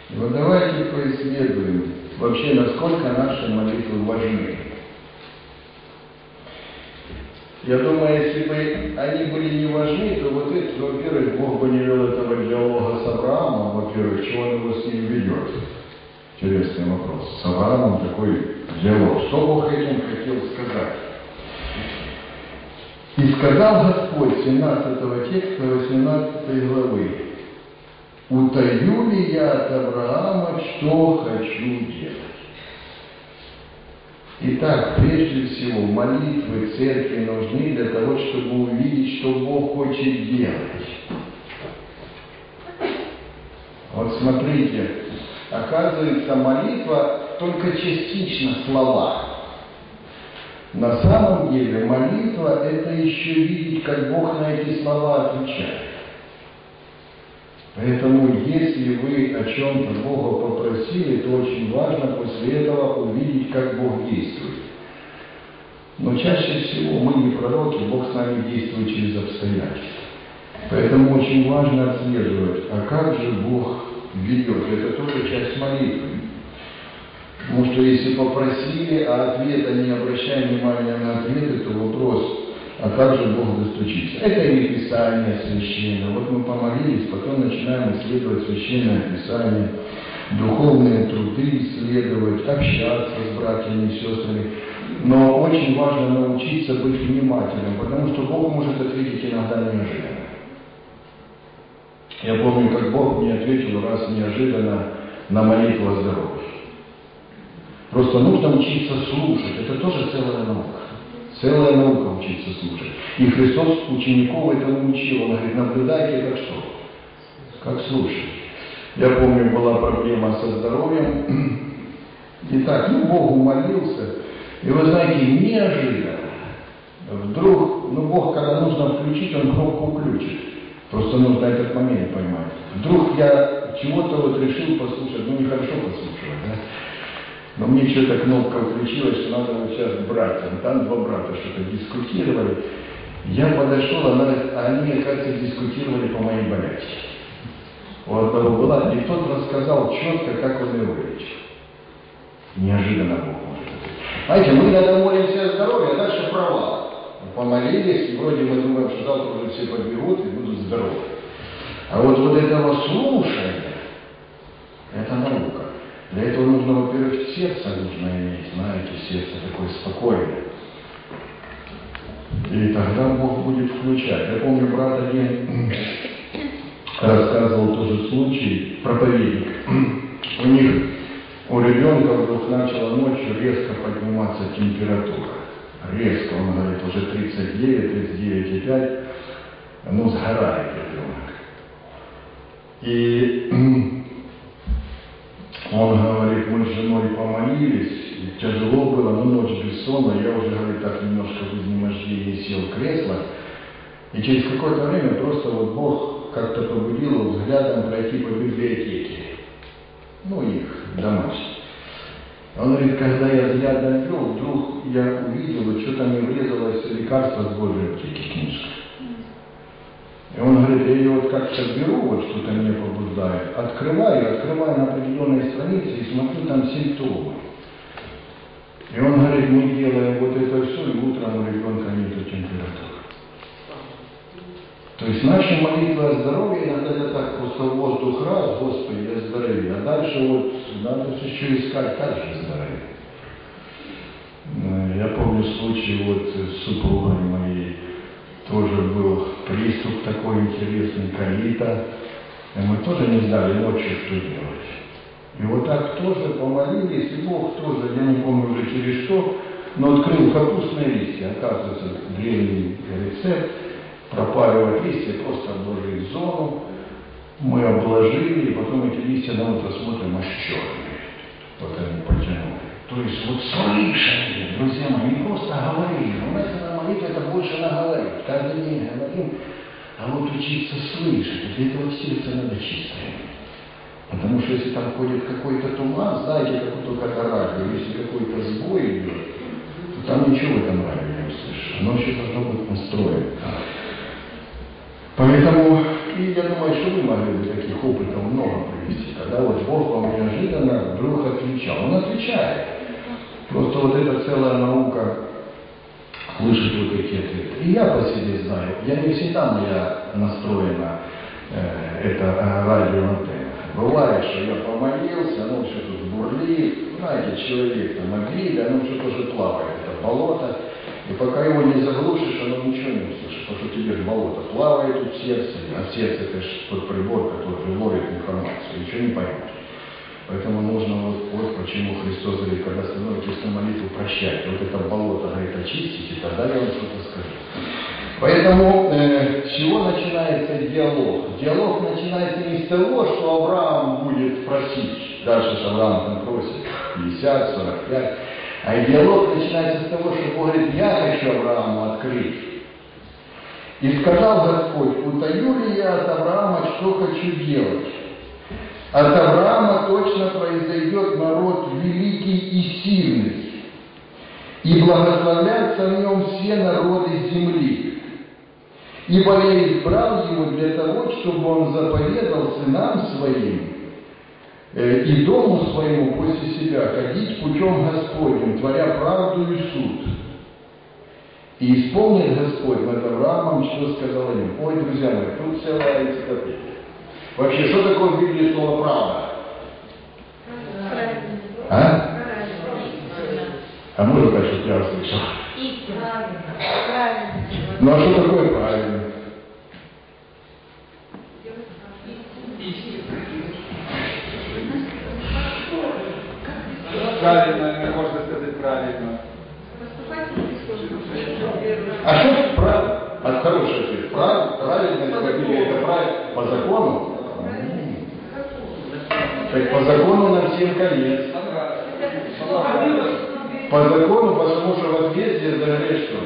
И вот давайте поисследуем вообще, насколько наши молитвы важны. Я думаю, если бы они были не важны, то вот это, во-первых, Бог бы не вел этого диалога с Авраамом, во-первых, чего он его с ним ведет. Интересный вопрос. С Авраамом такой диалог. Что Бог этим хотел сказать? И сказал Господь 17 текста 18 главы, «Утаю ли я от Авраама, что хочу делать?» Итак, прежде всего, молитвы церкви нужны для того, чтобы увидеть, что Бог хочет делать. Вот смотрите, оказывается, молитва только частично слова. На самом деле молитва – это еще видеть, как Бог на эти слова отвечает. Поэтому, если вы о чем-то Бога попросили, то очень важно после этого увидеть, как Бог действует. Но чаще всего мы не пророки, Бог с нами действует через обстоятельства. Поэтому очень важно отслеживать, а как же Бог ведет. Это тоже часть молитвы. Потому что если попросили, а ответа не обращая внимания на ответы, то вопрос, а как же Бог достучится? Это и Писание священное. Вот мы помолились, потом начинаем исследовать священное Писание, духовные труды исследовать, общаться с братьями и сестрами. Но очень важно научиться быть внимательным, потому что Бог может ответить иногда неожиданно. Я помню, как Бог мне ответил раз неожиданно на молитву о здоровье. Просто нужно учиться слушать. Это тоже целая наука. Целая наука учиться слушать. И Христос учеников этому учил. Он говорит, наблюдайте как что? Как слушать. Я помню, была проблема со здоровьем. И так, ну, Богу молился. И вы знаете, неожиданно, вдруг, ну, Бог, когда нужно включить, Он кнопку включит. Просто нужно этот момент поймать. Вдруг я чего-то вот решил послушать, ну, нехорошо послушать, да? Но мне что-то кнопка включилась, что надо вот сейчас братьям. Там два брата что-то дискутировали. Я подошел, она, они, кажется, дискутировали по моей болячке. У одного была, и тот рассказал четко, как он ее вылечил. Неожиданно Бог может. Знаете, мы иногда молимся о здоровье, а дальше провал. Помолились, и вроде мы думаем, что завтра уже все побегут и будут здоровы. А вот вот этого слушания, это наука. Для этого нужно, во-первых, сердце нужно иметь, знаете, сердце такое спокойное. И тогда Бог будет включать. Я помню, брат один рассказывал тоже случай, проповедник. У них, у ребенка вдруг начала ночью резко подниматься температура. Резко, он говорит, уже 39, 39,5, ну, сгорает ребенок. И он говорит, мы с женой помолились, тяжело было, ну, ночь бессонная, я уже, говорит, так немножко в изнемождении сел в кресло, и через какое-то время просто вот Бог как-то побудил взглядом пройти по библиотеке, ну, их домашних. Он говорит, когда я взглядом вел, вдруг я увидел, вот что-то мне врезалось лекарство с Божьей книжка. И он говорит, я ее вот как-то беру, вот что-то меня побуждает, открываю, открываю на определенной странице и смотрю там симптомы. И он говорит, мы делаем вот это все, и утром у ребенка нет температуры. То есть наши молитвы о здоровье иногда это так просто воздух раз, Господи, я здоровее. А дальше вот надо еще искать, как же здоровее. Я помню случай вот с супругой моей, тоже был приступ такой интересный, колита. И мы тоже не знали ночью, что делать. И вот так тоже помолились, и Бог тоже, я не помню уже через что, но открыл капустные листья, оказывается, древний рецепт, пропаривать листья, просто обложить зону, мы обложили, и потом эти листья на утро смотрим, аж черные. Вот они потянули. То есть вот слышали, друзья мои, не просто говорили. У нас на молитве это больше наговорить. Каждый день говорим, а вот учиться слышать, для этого сердце надо чистое. Потому что если там ходит какой-то туман, знаете, как только радио, если какой-то сбой идет, то там ничего в этом радио не услышишь. Оно еще должно быть настроено. Поэтому, и я думаю, что вы могли бы таких опытов много привести, когда вот Бог вам неожиданно вдруг отвечал. Он отвечает. Просто вот эта целая наука слышит вот эти ответы. И я по себе знаю, я не всегда моя настроена э, это э, радиоантенна. Бывает, что я помолился, ну что тут бурлит, знаете, человек там обида, ну что тоже плавает, это болото. И пока его не заглушишь, оно ничего не услышит, потому что тебе же болото плавает в сердце, а сердце это же тот прибор, который ловит информацию, ничего не поймешь. Поэтому нужно вот, вот почему Христос говорит, когда становитесь на молитву, прощайте. Вот это болото, говорит, очистите, тогда я вам что-то скажу. Поэтому э, с чего начинается диалог? Диалог начинается не с того, что Авраам будет просить. Дальше же Авраам там просит 50, 45. А диалог начинается с того, что Бог говорит, я хочу Аврааму открыть. И сказал Господь, утаю ли я от Авраама, что хочу делать? От Авраама точно произойдет народ великий и сильный, и благословлятся в нем все народы земли. Ибо я избрал его для того, чтобы он заповедал сынам своим э, и дому своему после себя ходить путем Господним, творя правду и суд. И исполнит Господь над Авраамом, что сказал им. Ой, друзья мои, тут целая энциклопедия. Вообще, что такое в Библии слово «правда»? А? А можно так, чтобы я услышал? Правильно. Правильно. Ну а что такое правильно? Правильно, можно сказать правильно. А что правильно? А хороший ответ. Правильно, правильно, это правильно. По закону? Так по закону нам всем конец. По закону, потому что возмездие за грех что?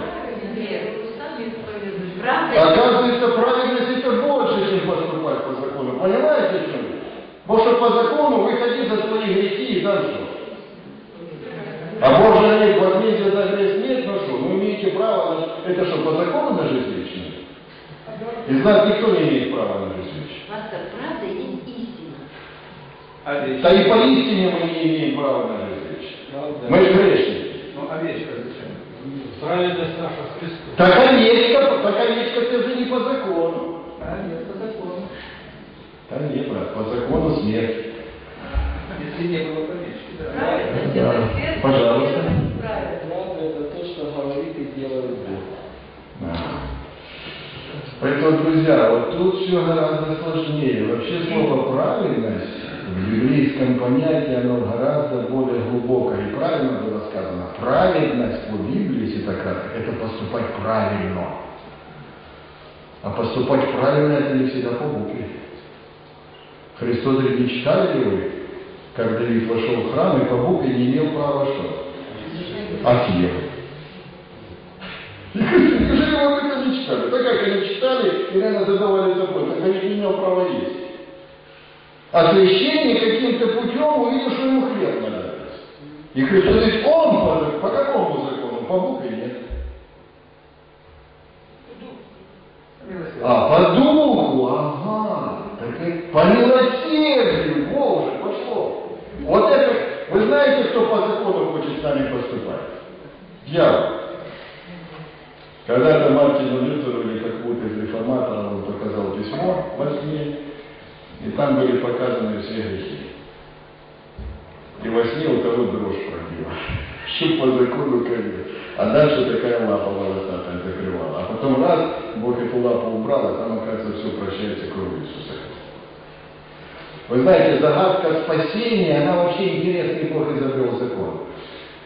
Оказывается, правильность это больше, чем поступать по закону. Понимаете, что? Потому что по закону выходи за свои грехи и там что? А Божий нет, возмездие за грех нет, ну что, вы имеете право на... Это что, по закону на жизнь вечную? Из нас никто не имеет права на жизнь вечную. Пастор, правда есть Овечка. Да и поистине мы не имеем права на жизнь вечную. Мы же грешники. Ну, овечка зачем? Праведность наша в Христе. Так овечка, так овечка ты же не по закону. А, нет, по закону. Да нет, брат, по закону смерть. Если не было овечки, да. Да. Пожалуйста. Правда это то, что говорит и делает Бог. Поэтому, друзья, вот тут все гораздо сложнее. Вообще слово «правильность» в библейском понятии, оно гораздо более глубокое. И правильно было сказано. Праведность по Библии, если так это поступать правильно. А поступать правильно это не всегда по букве. Христос говорит, не читали ли вы, как Давид вошел в храм и по букве не имел права что? Отъел. Неужели вы об этом не читали? Так как они читали и, наверное, задавали вопрос, так Давид не имел права есть. А каким-то путем увидел, что ему хлеб надо. И Христос говорит, он по, по какому закону? По букве нет. А, по духу, ага. Так по милосердию, Боже, пошло. Вот это, вы знаете, кто по закону хочет с нами поступать? Дьявол. Когда-то Мартину Лютеру или какому-то из реформаторов он показал письмо во сне, и там были показаны все грехи. И во сне у того дрожь пробила. Что по закону конец. А дальше такая лапа волосатая закрывала. А потом раз, Бог эту лапу убрал, а там, оказывается, все прощается кровью Иисуса Христа. Вы знаете, загадка спасения, она вообще интересный Бог изобрел закон.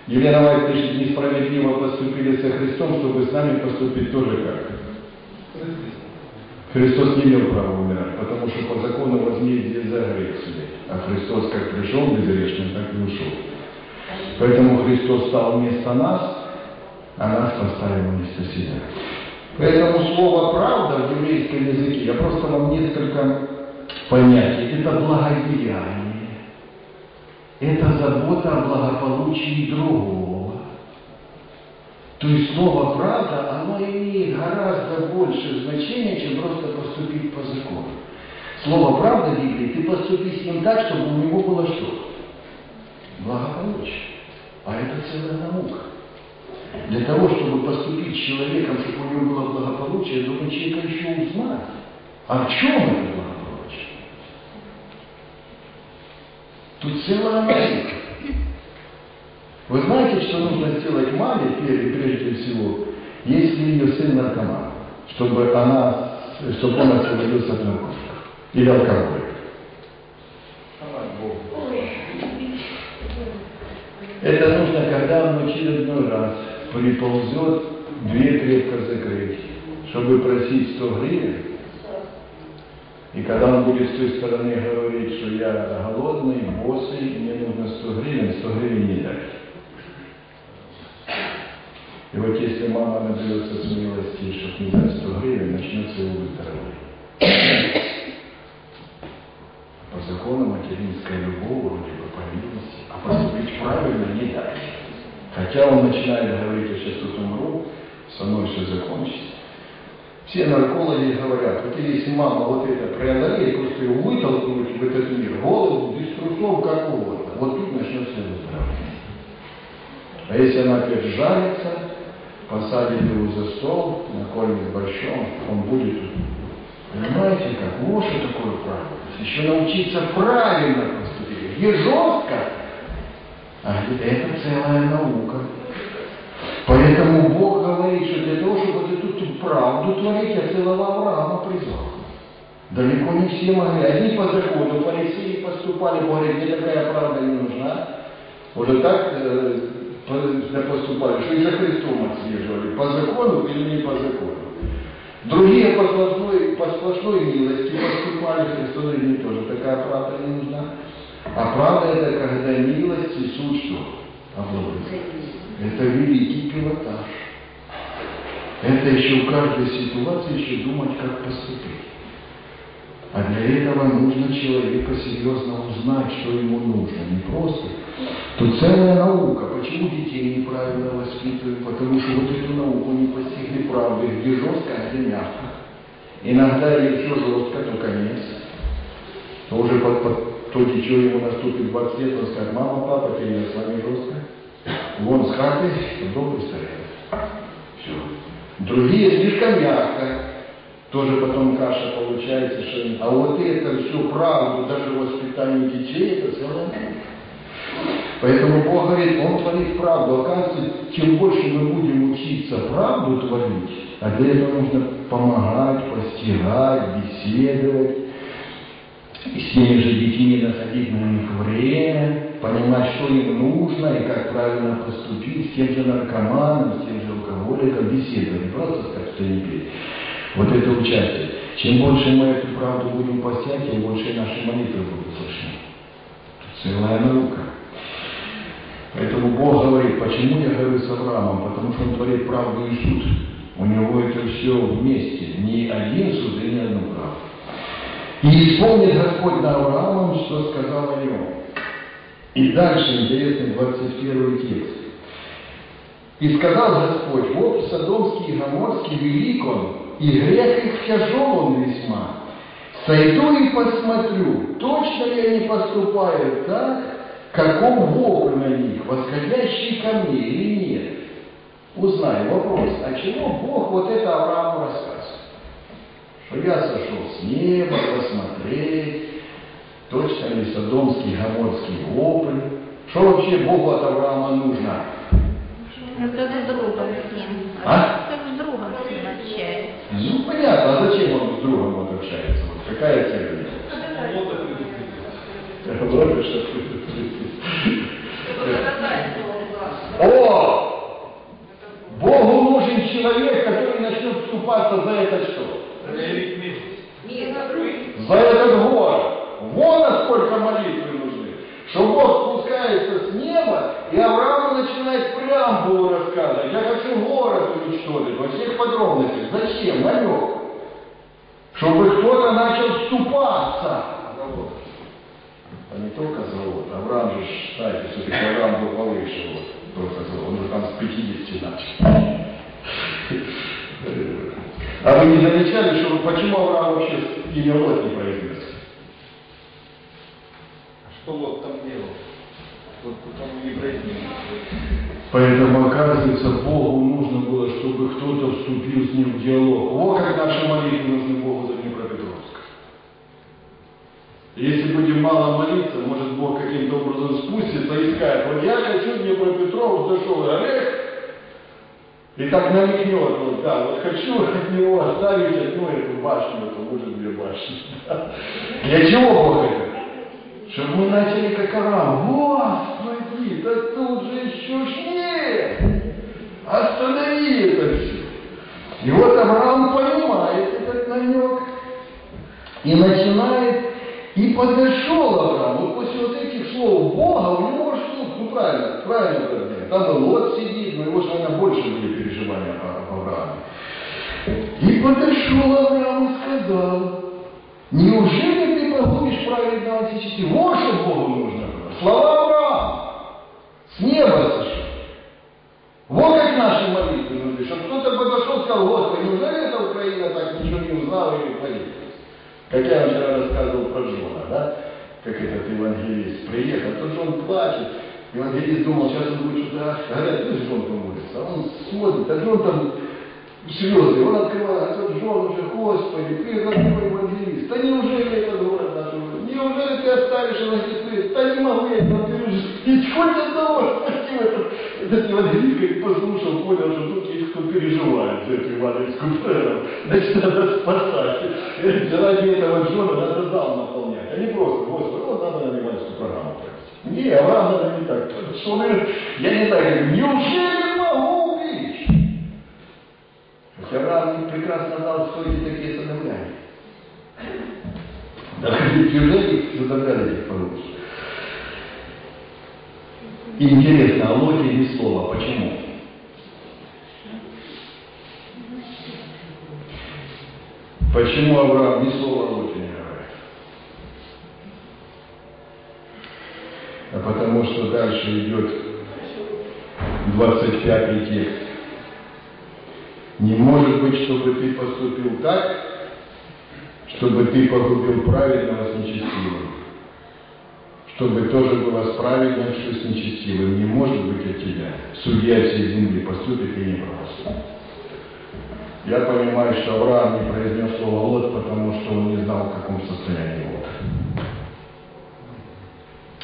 Елена Вайт пишет, несправедливо поступили со Христом, чтобы с нами поступить тоже как. Христос не имел права умирать, потому что по закону возмездие за грех смерть. А Христос как пришел безгрешным, так и ушел. Поэтому Христос стал вместо нас, а нас поставил вместо себя. Поэтому слово «правда» в еврейском языке, я просто вам несколько понятий. Это благодеяние. Это забота о благополучии другого. То есть слово «правда», оно имеет больше значения, чем просто поступить по закону. Слово «правда» в Библии, ты поступи с ним так, чтобы у него было что? Благополучие. А это целая наука. Для того, чтобы поступить с человеком, чтобы у него было благополучие, нужно человека еще узнать. А в чем это благополучие? Тут целая наука. Вы знаете, что нужно сделать маме прежде, всего, если ее сын наркоман, чтобы она, чтобы он освободился от наркотиков или алкоголя. Это нужно, когда он очередной раз приползет, дверь крепко закрыть, чтобы просить 100 гривен. И когда он будет с той стороны говорить, что я голодный, босый, мне нужно 100 гривен, 100 гривен не дать. И вот если мама наберется смелости, чтобы не дать 100 гривен, начнется его выздоровление. По закону материнская любовь, вроде бы по милости, а поступить правильно не дать. Хотя он начинает говорить, я сейчас тут умру, со мной все закончится. Все наркологи говорят, вот если мама вот это преодолеет, просто ее вытолкнуть в этот мир, голову, без трусов, как угодно, вот тут начнется выздоровление. А если она опять жарится, посадит его за стол, накормит борщом, он будет, понимаете как, вот что такое правда. Еще научиться правильно поступить. Где жестко, а это целая наука. Поэтому Бог говорит, что для того, чтобы вот эту правду творить, я целого Авраама призвал. Далеко не все могли. Одни по закону, фарисеи поступали, говорят, мне такая правда не нужна. Уже так э, поступали, что и за Христом отслеживали, по закону или не по закону. Другие по сплошной, по сплошной милости поступали, Христу мне тоже такая правда не нужна. А правда это когда милость и суд что? Обладает. Это великий пилотаж. Это еще в каждой ситуации еще думать, как поступить. А для этого нужно человека серьезно узнать, что ему нужно. Не просто. Тут целая наука. Почему детей неправильно воспитывают? Потому что вот эту науку не постигли правды. Где жестко, а где мягко. Иногда и все жестко, то конец. То уже под, под, то дитё ему наступит 20 лет, он скажет, мама, папа, ты я с вами жестко. Вон с хаты, дом представляет. Все. Другие слишком мягко. Тоже потом каша получается. Что... А вот это всю правду, даже воспитание детей, это целое Поэтому Бог говорит, Он творит правду. Оказывается, чем больше мы будем учиться правду творить, а для этого нужно помогать, постирать, беседовать, и с теми же детьми находить на них время, понимать, что им нужно и как правильно поступить, с тем же наркоманом, с тем же алкоголиком, беседовать, просто сказать, что не пить. Вот это участие. Чем больше мы эту правду будем постять, тем больше наши молитвы будут слышны. Целая наука. Поэтому Бог говорит, почему я говорю с Авраамом? Потому что он творит правду и суд. У него это все вместе. Ни один суд и ни одну правду. И исполнит Господь на Авраамом, что сказал о нем. И дальше интересный 21 текст. И сказал Господь, вот Содомский и Гоморский велик он, и грех их тяжел он весьма. Сойду и посмотрю, точно ли они поступают так, каков Бог на них, восходящий ко мне или нет. Узнай вопрос, а чего Бог вот это Аврааму рассказывает? Что я сошел с неба посмотреть, точно ли Содомский Гоморский опыт, что вообще Богу от Авраама нужно? Ну, как с другом с ним. А? Как с другом с ним общается. Ну, понятно, а зачем он с другом какая? Вот и что О! Богу нужен человек, который начнет вступаться за это что? За этот город. Вон насколько молитвы нужны. Что Бог спускается с неба, и Аврааму начинает преамбулу рассказывать. Я хочу город уничтожить во всех подробностях. Зачем? Намек. Чтобы кто-то начал вступаться. А не только завод. Авраам же, знаете, все-таки Авраам был повыше. Вот, только завод. Он уже там с 50 начал. А вы не замечали, что почему Авраам вообще имя Лот не произнес? Что вот там делал? Вот там не произнес. Поэтому, оказывается, Богу нужно было, чтобы кто-то вступил с ним в диалог. Вот как наши молитвы нужны Богу за Днепропетровск. Если будем мало молиться, может Бог каким-то образом спустится и скажет, вот я хочу Днепропетровск, зашел Олег, и так намекнет, вот, да, вот хочу [LAUGHS] от него оставить одну эту башню, это может две башни. [LAUGHS] Для чего Бог это? Чтобы мы начали как Арам. Господи, да тут же еще нет. Останови это все. И вот Авраам понимает этот намек и начинает, и подошел Авраам. Вот после вот этих слов Бога у него что, ну правильно, правильно, правильно. Там и Лот сидит, но его же, наверное, больше были переживания об Аврааме. И подошел Авраам и сказал, неужели ты погубишь праведного отечества? Вот что Богу нужно. Слова Авраама. С неба сошел. Говорит, молитесь. Как я вчера рассказывал про Джона, да? Как этот евангелист приехал, тут Джон плачет. Евангелист думал, сейчас он будет что-то говорить, ну, Джон помолится. А он смотрит, а Джон там слезы, он открывает, а тот Джон уже, Господи, ты какой евангелист, да неужели этот город наш уже? Неужели ты оставишь евангелист? Да не могу я этого пережить. Хоть одного спасти этот, этот евангелист, как послушал, понял, что тут есть кто переживает за эту евангельскую сферу. Значит, надо спасать. Ради этого Джона надо зал наполнять, а не просто, Господи, вот надо на евангельскую программу провести. Не, Авраам надо не так. Что говорит, я не так, говорю, неужели могу убить? Хотя Авраам прекрасно знал, что эти такие сыновляне. Да, неужели их сыновляли этих поручей? И интересно, о Лоте ни слова. Почему? Почему Авраам ни слова Лоте не говорит? А потому что дальше идет 25 текст. Не может быть, чтобы ты поступил так, чтобы ты погубил праведного с нечестивым. Чтобы тоже было с праведным, что с нечестивым. Не может быть от тебя. Судья всей земли поступит и не правосудит. Я понимаю, что Авраам не произнес слово Лот, потому что он не знал, в каком состоянии Лот.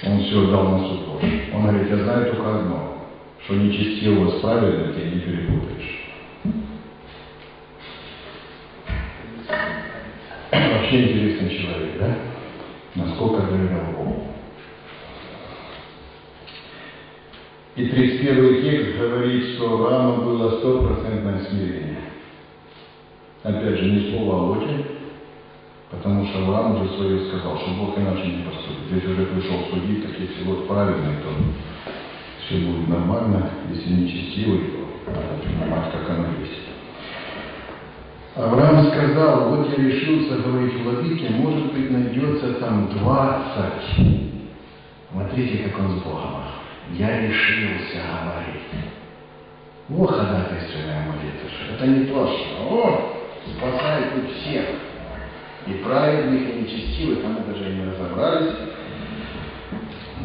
Он все отдал на суд Божий. Он говорит, я знаю только одно, что нечестивого с праведным ты не перепутаешь. Вообще интересный человек, да? Насколько доверял Богу. И 31 текст говорит, что у Авраама было стопроцентное смирение. Опять же, ни слова о Лоте, потому что Авраам уже свое сказал, что Бог иначе не поступит. Здесь уже пришел судить, так если вот правильный, то все будет нормально. Если нечестивый, то надо понимать, как оно есть. Авраам сказал, вот я решился говорить владыке, может быть, найдется там двадцать. Смотрите, как он с Богом. Я решился говорить. О, ходатайственная молитва. Это не то, что о, спасает тут всех. И праведных, и нечестивых, а мы даже не разобрались.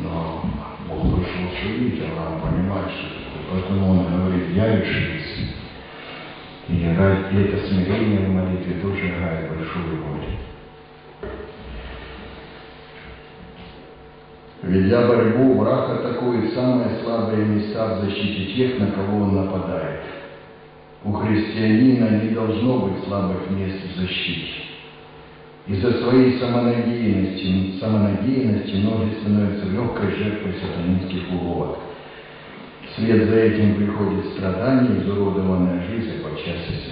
Но Бог пришел судить, Авраам понимает, что такое. Поэтому он говорит, я решился. И это смирение в молитве тоже играет большую роль. Ведя борьбу, враг атакует самые слабые места в защите тех, на кого он нападает. У христианина не должно быть слабых мест в защите. Из-за своей самонадеянности, самонадеянности многие становятся легкой жертвой сатанинских уловок. Вслед за этим приходит страдание, изуродованная жизнь и подчас смерть.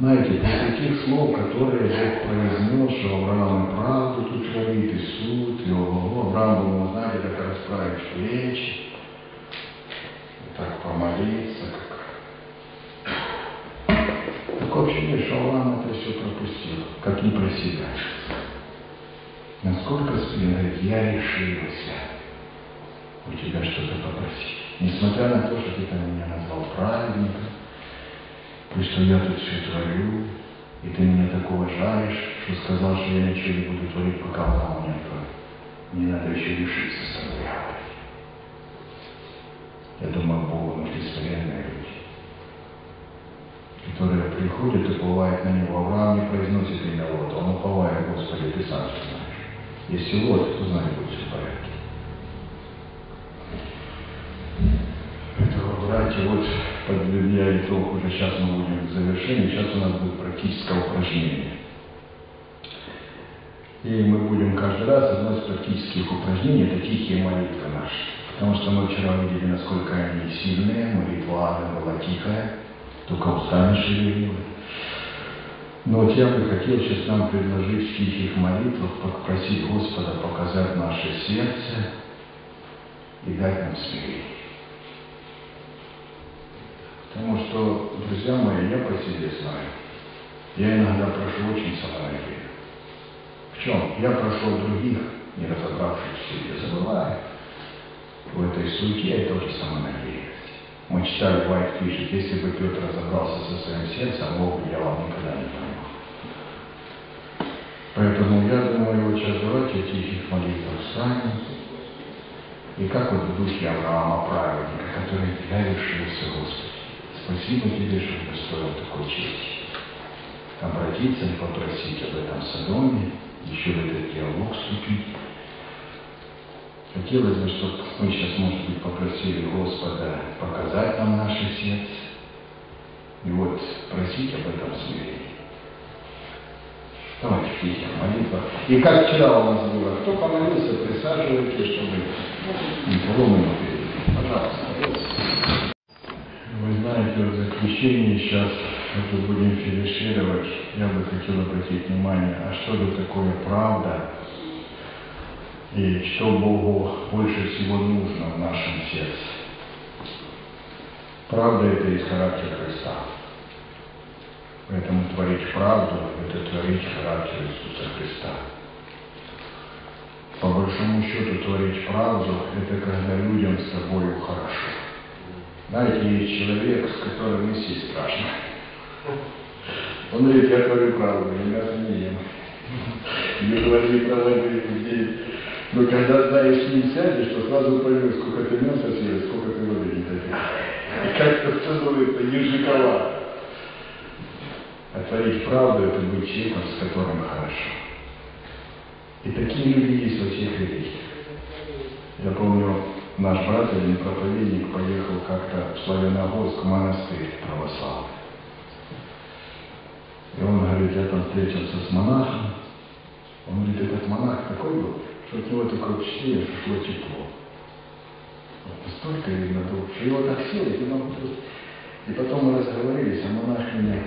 Знаете, при таких слов, которые Бог произнес, что Авраам и правду тут творит, и суд, и ого, Авраам был, знаете, так расправить плечи, и так помолиться, как... Такое ощущение, что Авраам это все пропустил, как не про себя. Насколько спин говорит, я решился у тебя что-то попросить. Несмотря на то, что ты там меня назвал праведником, и что я тут все творю, и ты меня так уважаешь, что сказал, что я ничего не буду творить, пока у меня. Мне надо еще решиться с тобой говорить. Я думаю, Богу нужны смиренные люди, которые приходят и уповают на Него. Авраам не произносит имя вот, он уповает, Господи, ты сам все знаешь. Если вот, то знай, будет все в порядке. Братья, вот подведя итог, уже сейчас мы будем к завершению, сейчас у нас будет практическое упражнение. И мы будем каждый раз одно практических упражнений, это тихие молитвы наши. Потому что мы вчера видели, насколько они сильные, молитва Анны была тихая, только устами шевелила. Но вот я бы хотел сейчас нам предложить в тихих молитвах попросить Господа показать наше сердце и дать нам смирение. Потому что, друзья мои, я по себе знаю. Я иногда прошу очень самонадеянно. В чем? Я прошу других, не разобравшись в себе, забывая. В этой суете я тоже самонадеянность. Мы читали, Вайт пишет, если бы Петр разобрался со своим сердцем, Бог бы дьявол никогда не понял. Поэтому я думаю, вот сейчас давайте о тихих молитвах сами. И как вот в духе Авраама праведника, который я решился, Господи. Спасибо тебе, что достоин такой чести. Обратиться и попросить об этом Содоме, еще в этот диалог вступить. Хотелось бы, чтобы мы сейчас, может быть, попросили Господа показать нам наше сердце. И вот просить об этом смирении. Давайте в тихих молитвах. И как вчера у нас было, кто помолился, присаживайтесь, чтобы мы не перебили. Пожалуйста. В заключение сейчас это будем финишировать. Я бы хотел обратить внимание, а что же такое правда? И что Богу больше всего нужно в нашем сердце? Правда это из характера Христа. Поэтому творить правду – это творить характер Иисуса Христа. По большому счету творить правду – это когда людям с тобою хорошо. Знаете, есть человек, с которым вести страшно. Он говорит, я говорю правду, я мясо не ем. Не говори правду, где. Но когда знаешь, ним сядешь, то сразу поймешь, сколько ты мяса съел, сколько ты воды не допил. И как-то становится ежиковато. А творить правду – это быть человеком, с которым хорошо. И такие люди есть во всех религиях. Я помню, наш один проповедник, поехал как-то в Славяногорск, монастырь православный. И он говорит, я там встретился с монахом. Он говорит, этот монах такой был, что от него такое впечатление, что шло тепло. Вот столько видно было, что его так сели, не могу И потом мы разговорились, а монах меня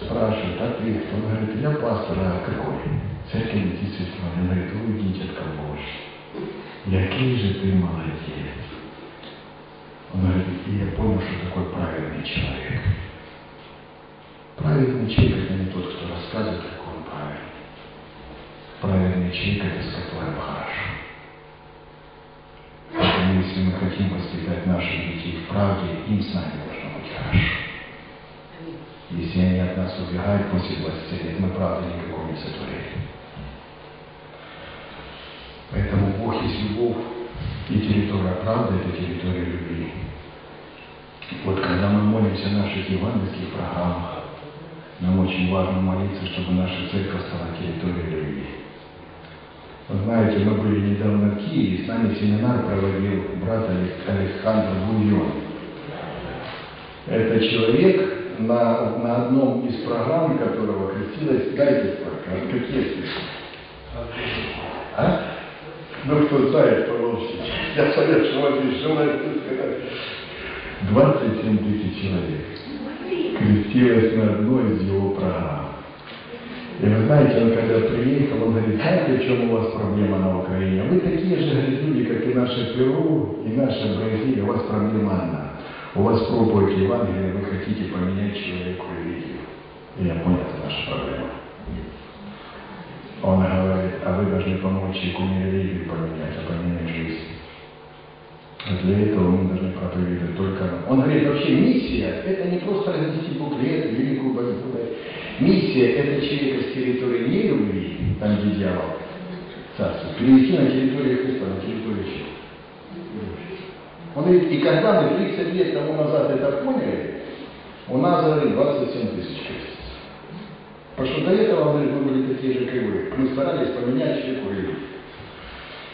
спрашивает, а ты? Он говорит, я пастор, а какой? Церковь Святой. Он говорит, уйдите от Божий. Який же ты молодец. Он говорит, я понял, что такой правильный человек. Правильный человек – это не тот, кто рассказывает, какой он правильный. Правильный человек – это с которым хорошо. Поэтому, если мы хотим воспитать наших детей в правде, им с нами должно быть хорошо. Если они от нас убегают после 20 лет, мы правды никакой не сотворили. Поэтому Бог есть любовь, и территория правды – это территория любви. Вот когда мы молимся в наших евангельских программах, нам очень важно молиться, чтобы наша церковь стала территорией любви. Вы знаете, мы были недавно в Киеве, с нами семинар проводил брат Александр Буйон. Это человек, на, на одном из программ которого крестилась, сколько, какие А? Ну, кто знает, помолчите. Я советую вам желаю сказать. 27 тысяч человек крестилось на одной из его программ. И вы знаете, он когда приехал, он говорит, знаете, в чем у вас проблема на Украине? Вы такие же говорит, люди, как и наши Перу, и наша Бразилия, у вас проблема одна. У вас проповедь Евангелия, вы хотите поменять человеку религию. И я понял, это наша проблема. Он говорит, а вы должны помочь человеку не религию поменять, а поменять жизнь. А для этого мы должны проповедовать только Он говорит, вообще миссия – это не просто разнести буклет, великую борьбу. Миссия – это человека с территории нелюбви, там где дьявол, царство, перевести на территорию Христа, на территорию чего? Он говорит, и когда мы 30 лет тому назад это поняли, у нас, говорит, 27 тысяч крестится. Потому что до этого, мы были такие же кривые. Мы старались поменять человеку религию.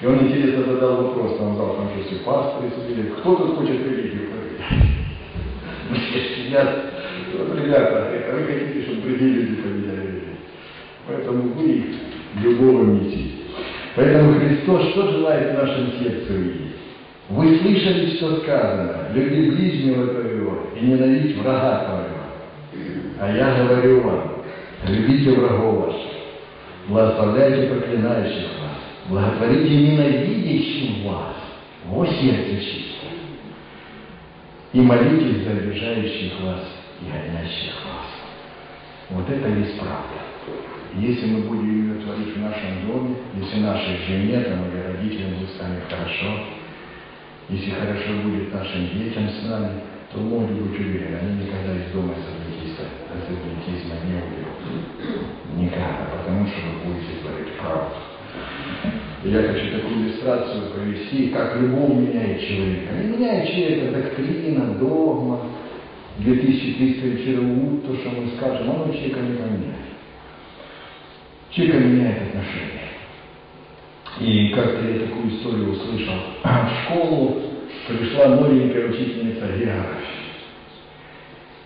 И он интересно задал вопрос, там зал, там же все пасторы сидели, кто тут хочет религию поменять? Я, вот, ребята, а вы хотите, чтобы другие люди поменяли. Поэтому вы любого несите. Поэтому Христос что желает в нашем сердце увидеть? Вы слышали, что сказано, люби ближнего твоего и ненавидь врага твоего. А я говорю вам, любите врагов ваших, благословляйте проклинающих вас, благотворите ненавидящим вас, во сердце чисто. И молитесь за обижающих вас и гонящих вас. Вот это есть правда. Если мы будем ее творить в нашем доме, если нашей жене там, или родителям будет с нами хорошо, если хорошо будет нашим детям с нами, то быть уверены, они никогда из дома ассамблеиста, ассамблеизма не уйдут. Никогда, потому что вы будете творить правду. Я хочу такую иллюстрацию провести, как любовь меняет человека. Не меняет человека доктрина, догма, 2300 ЧРУ, то, что мы скажем, оно человека не поменяет. Человека меняет отношения. И как-то я такую историю услышал. [CLEARS THROAT] В школу пришла новенькая учительница географии.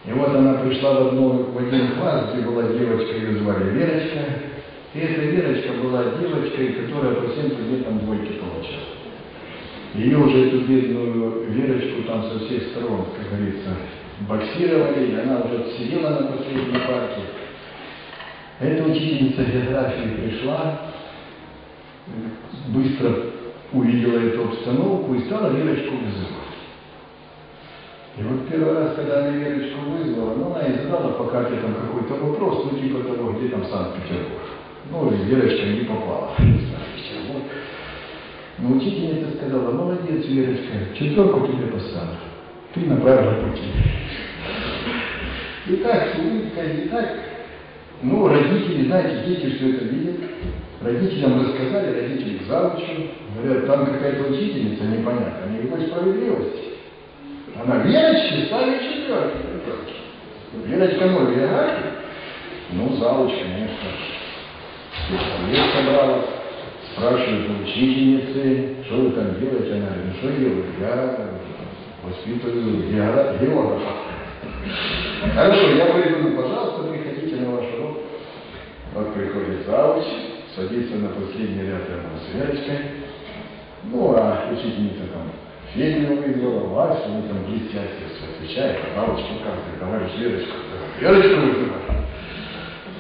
И вот она пришла в, одну, в один класс, где была девочка, ее звали Верочка. И эта Верочка была девочкой, которая по всем предметам двойки получала. Ее уже эту бедную Верочку там со всех сторон, как говорится, боксировали, и она уже сидела на последней парте. Эта учительница географии пришла, быстро увидела эту обстановку и стала Верочку вызывать. И вот первый раз, когда она Верочку вызвала, ну, она ей задала по карте там какой-то вопрос, ну, типа того, где там Санкт-Петербург. Ну, и Верочка не попала [LAUGHS] в Санкт-Петербург. Но учительница сказала, молодец, Верочка, четверку тебе поставлю. Ты на правильном пути. И так, с улыбкой, и так. Ну, родители, знаете, дети все это видят. Родителям рассказали, родители завучу. Говорят, там какая-то учительница непонятная, никакой справедливости. Она Верочке ставит четверки. Верочка ноль географии. Ну, завуч, конечно, совет собрала. Спрашивают учительницы, что вы там делаете? Она говорит, ну что делаю? Я воспитываю географ- географа. Хорошо, я приду, пожалуйста, приходите на ваш урок. Вот приходит завуч, садится на последний ряд рядом с Верочкой. Ну, а учительница там Федю вызвала, Васю, ну там блестяще все отвечает, а завуч, ну как ты, товарищ Верочку, Верочку вызывай.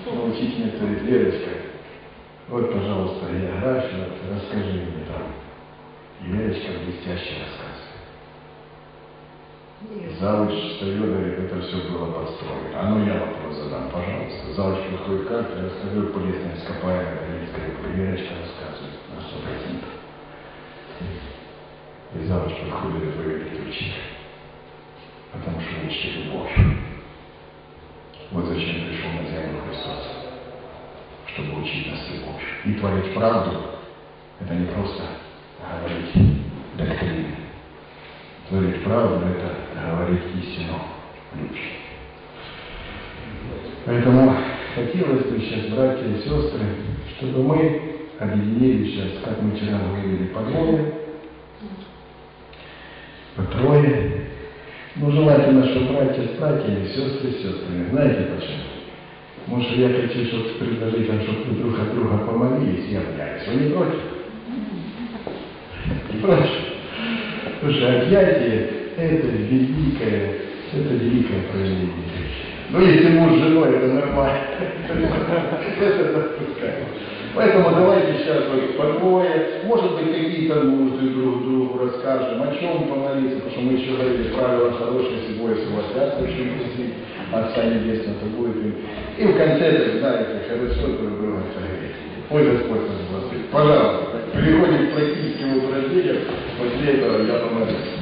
Ну, учительница говорит, Верочка, вот, пожалуйста, географию, расскажи мне там. И Верочка блестяще рассказывает. Завуч говорит, это все было подстроено. А ну я вопрос задам, пожалуйста. Завуч приходит как я расскажу полезное ископаемое, Ленинская Верочка рассказывает на сто процентов. И завуч подходит и говорит, учитель, потому что вы учите любовь. Вот зачем пришел на землю Христос, чтобы учить нас любовь. И творить правду – это не просто говорить доктрины. Творить правду – это говорить истину любви. Поэтому хотелось бы сейчас, братья и сестры, чтобы мы объединили сейчас, как мы вчера говорили, по двое, по трое. Ну, желательно, что братья с братьями, сестры с сестрами. Знаете почему? Что я хочу чтобы предложить вам, чтобы друг от друга помолились и обнялись. Вы не против? Не против? Что объятие – это великое, это великое проявление. Ну, если муж с женой, это нормально. Это допускаемо. Поэтому давайте сейчас вот по может быть, какие-то нужды друг другу расскажем, о чем помолиться, потому что мы еще говорили, правила хорошие, если двое согласятся, Отца Небесного, то будет им. И в конце, знаете, хорошо друга согреть. Ой, Господь нас благословит. Пожалуйста, переходим к практическим упражнениям, после этого я помолюсь.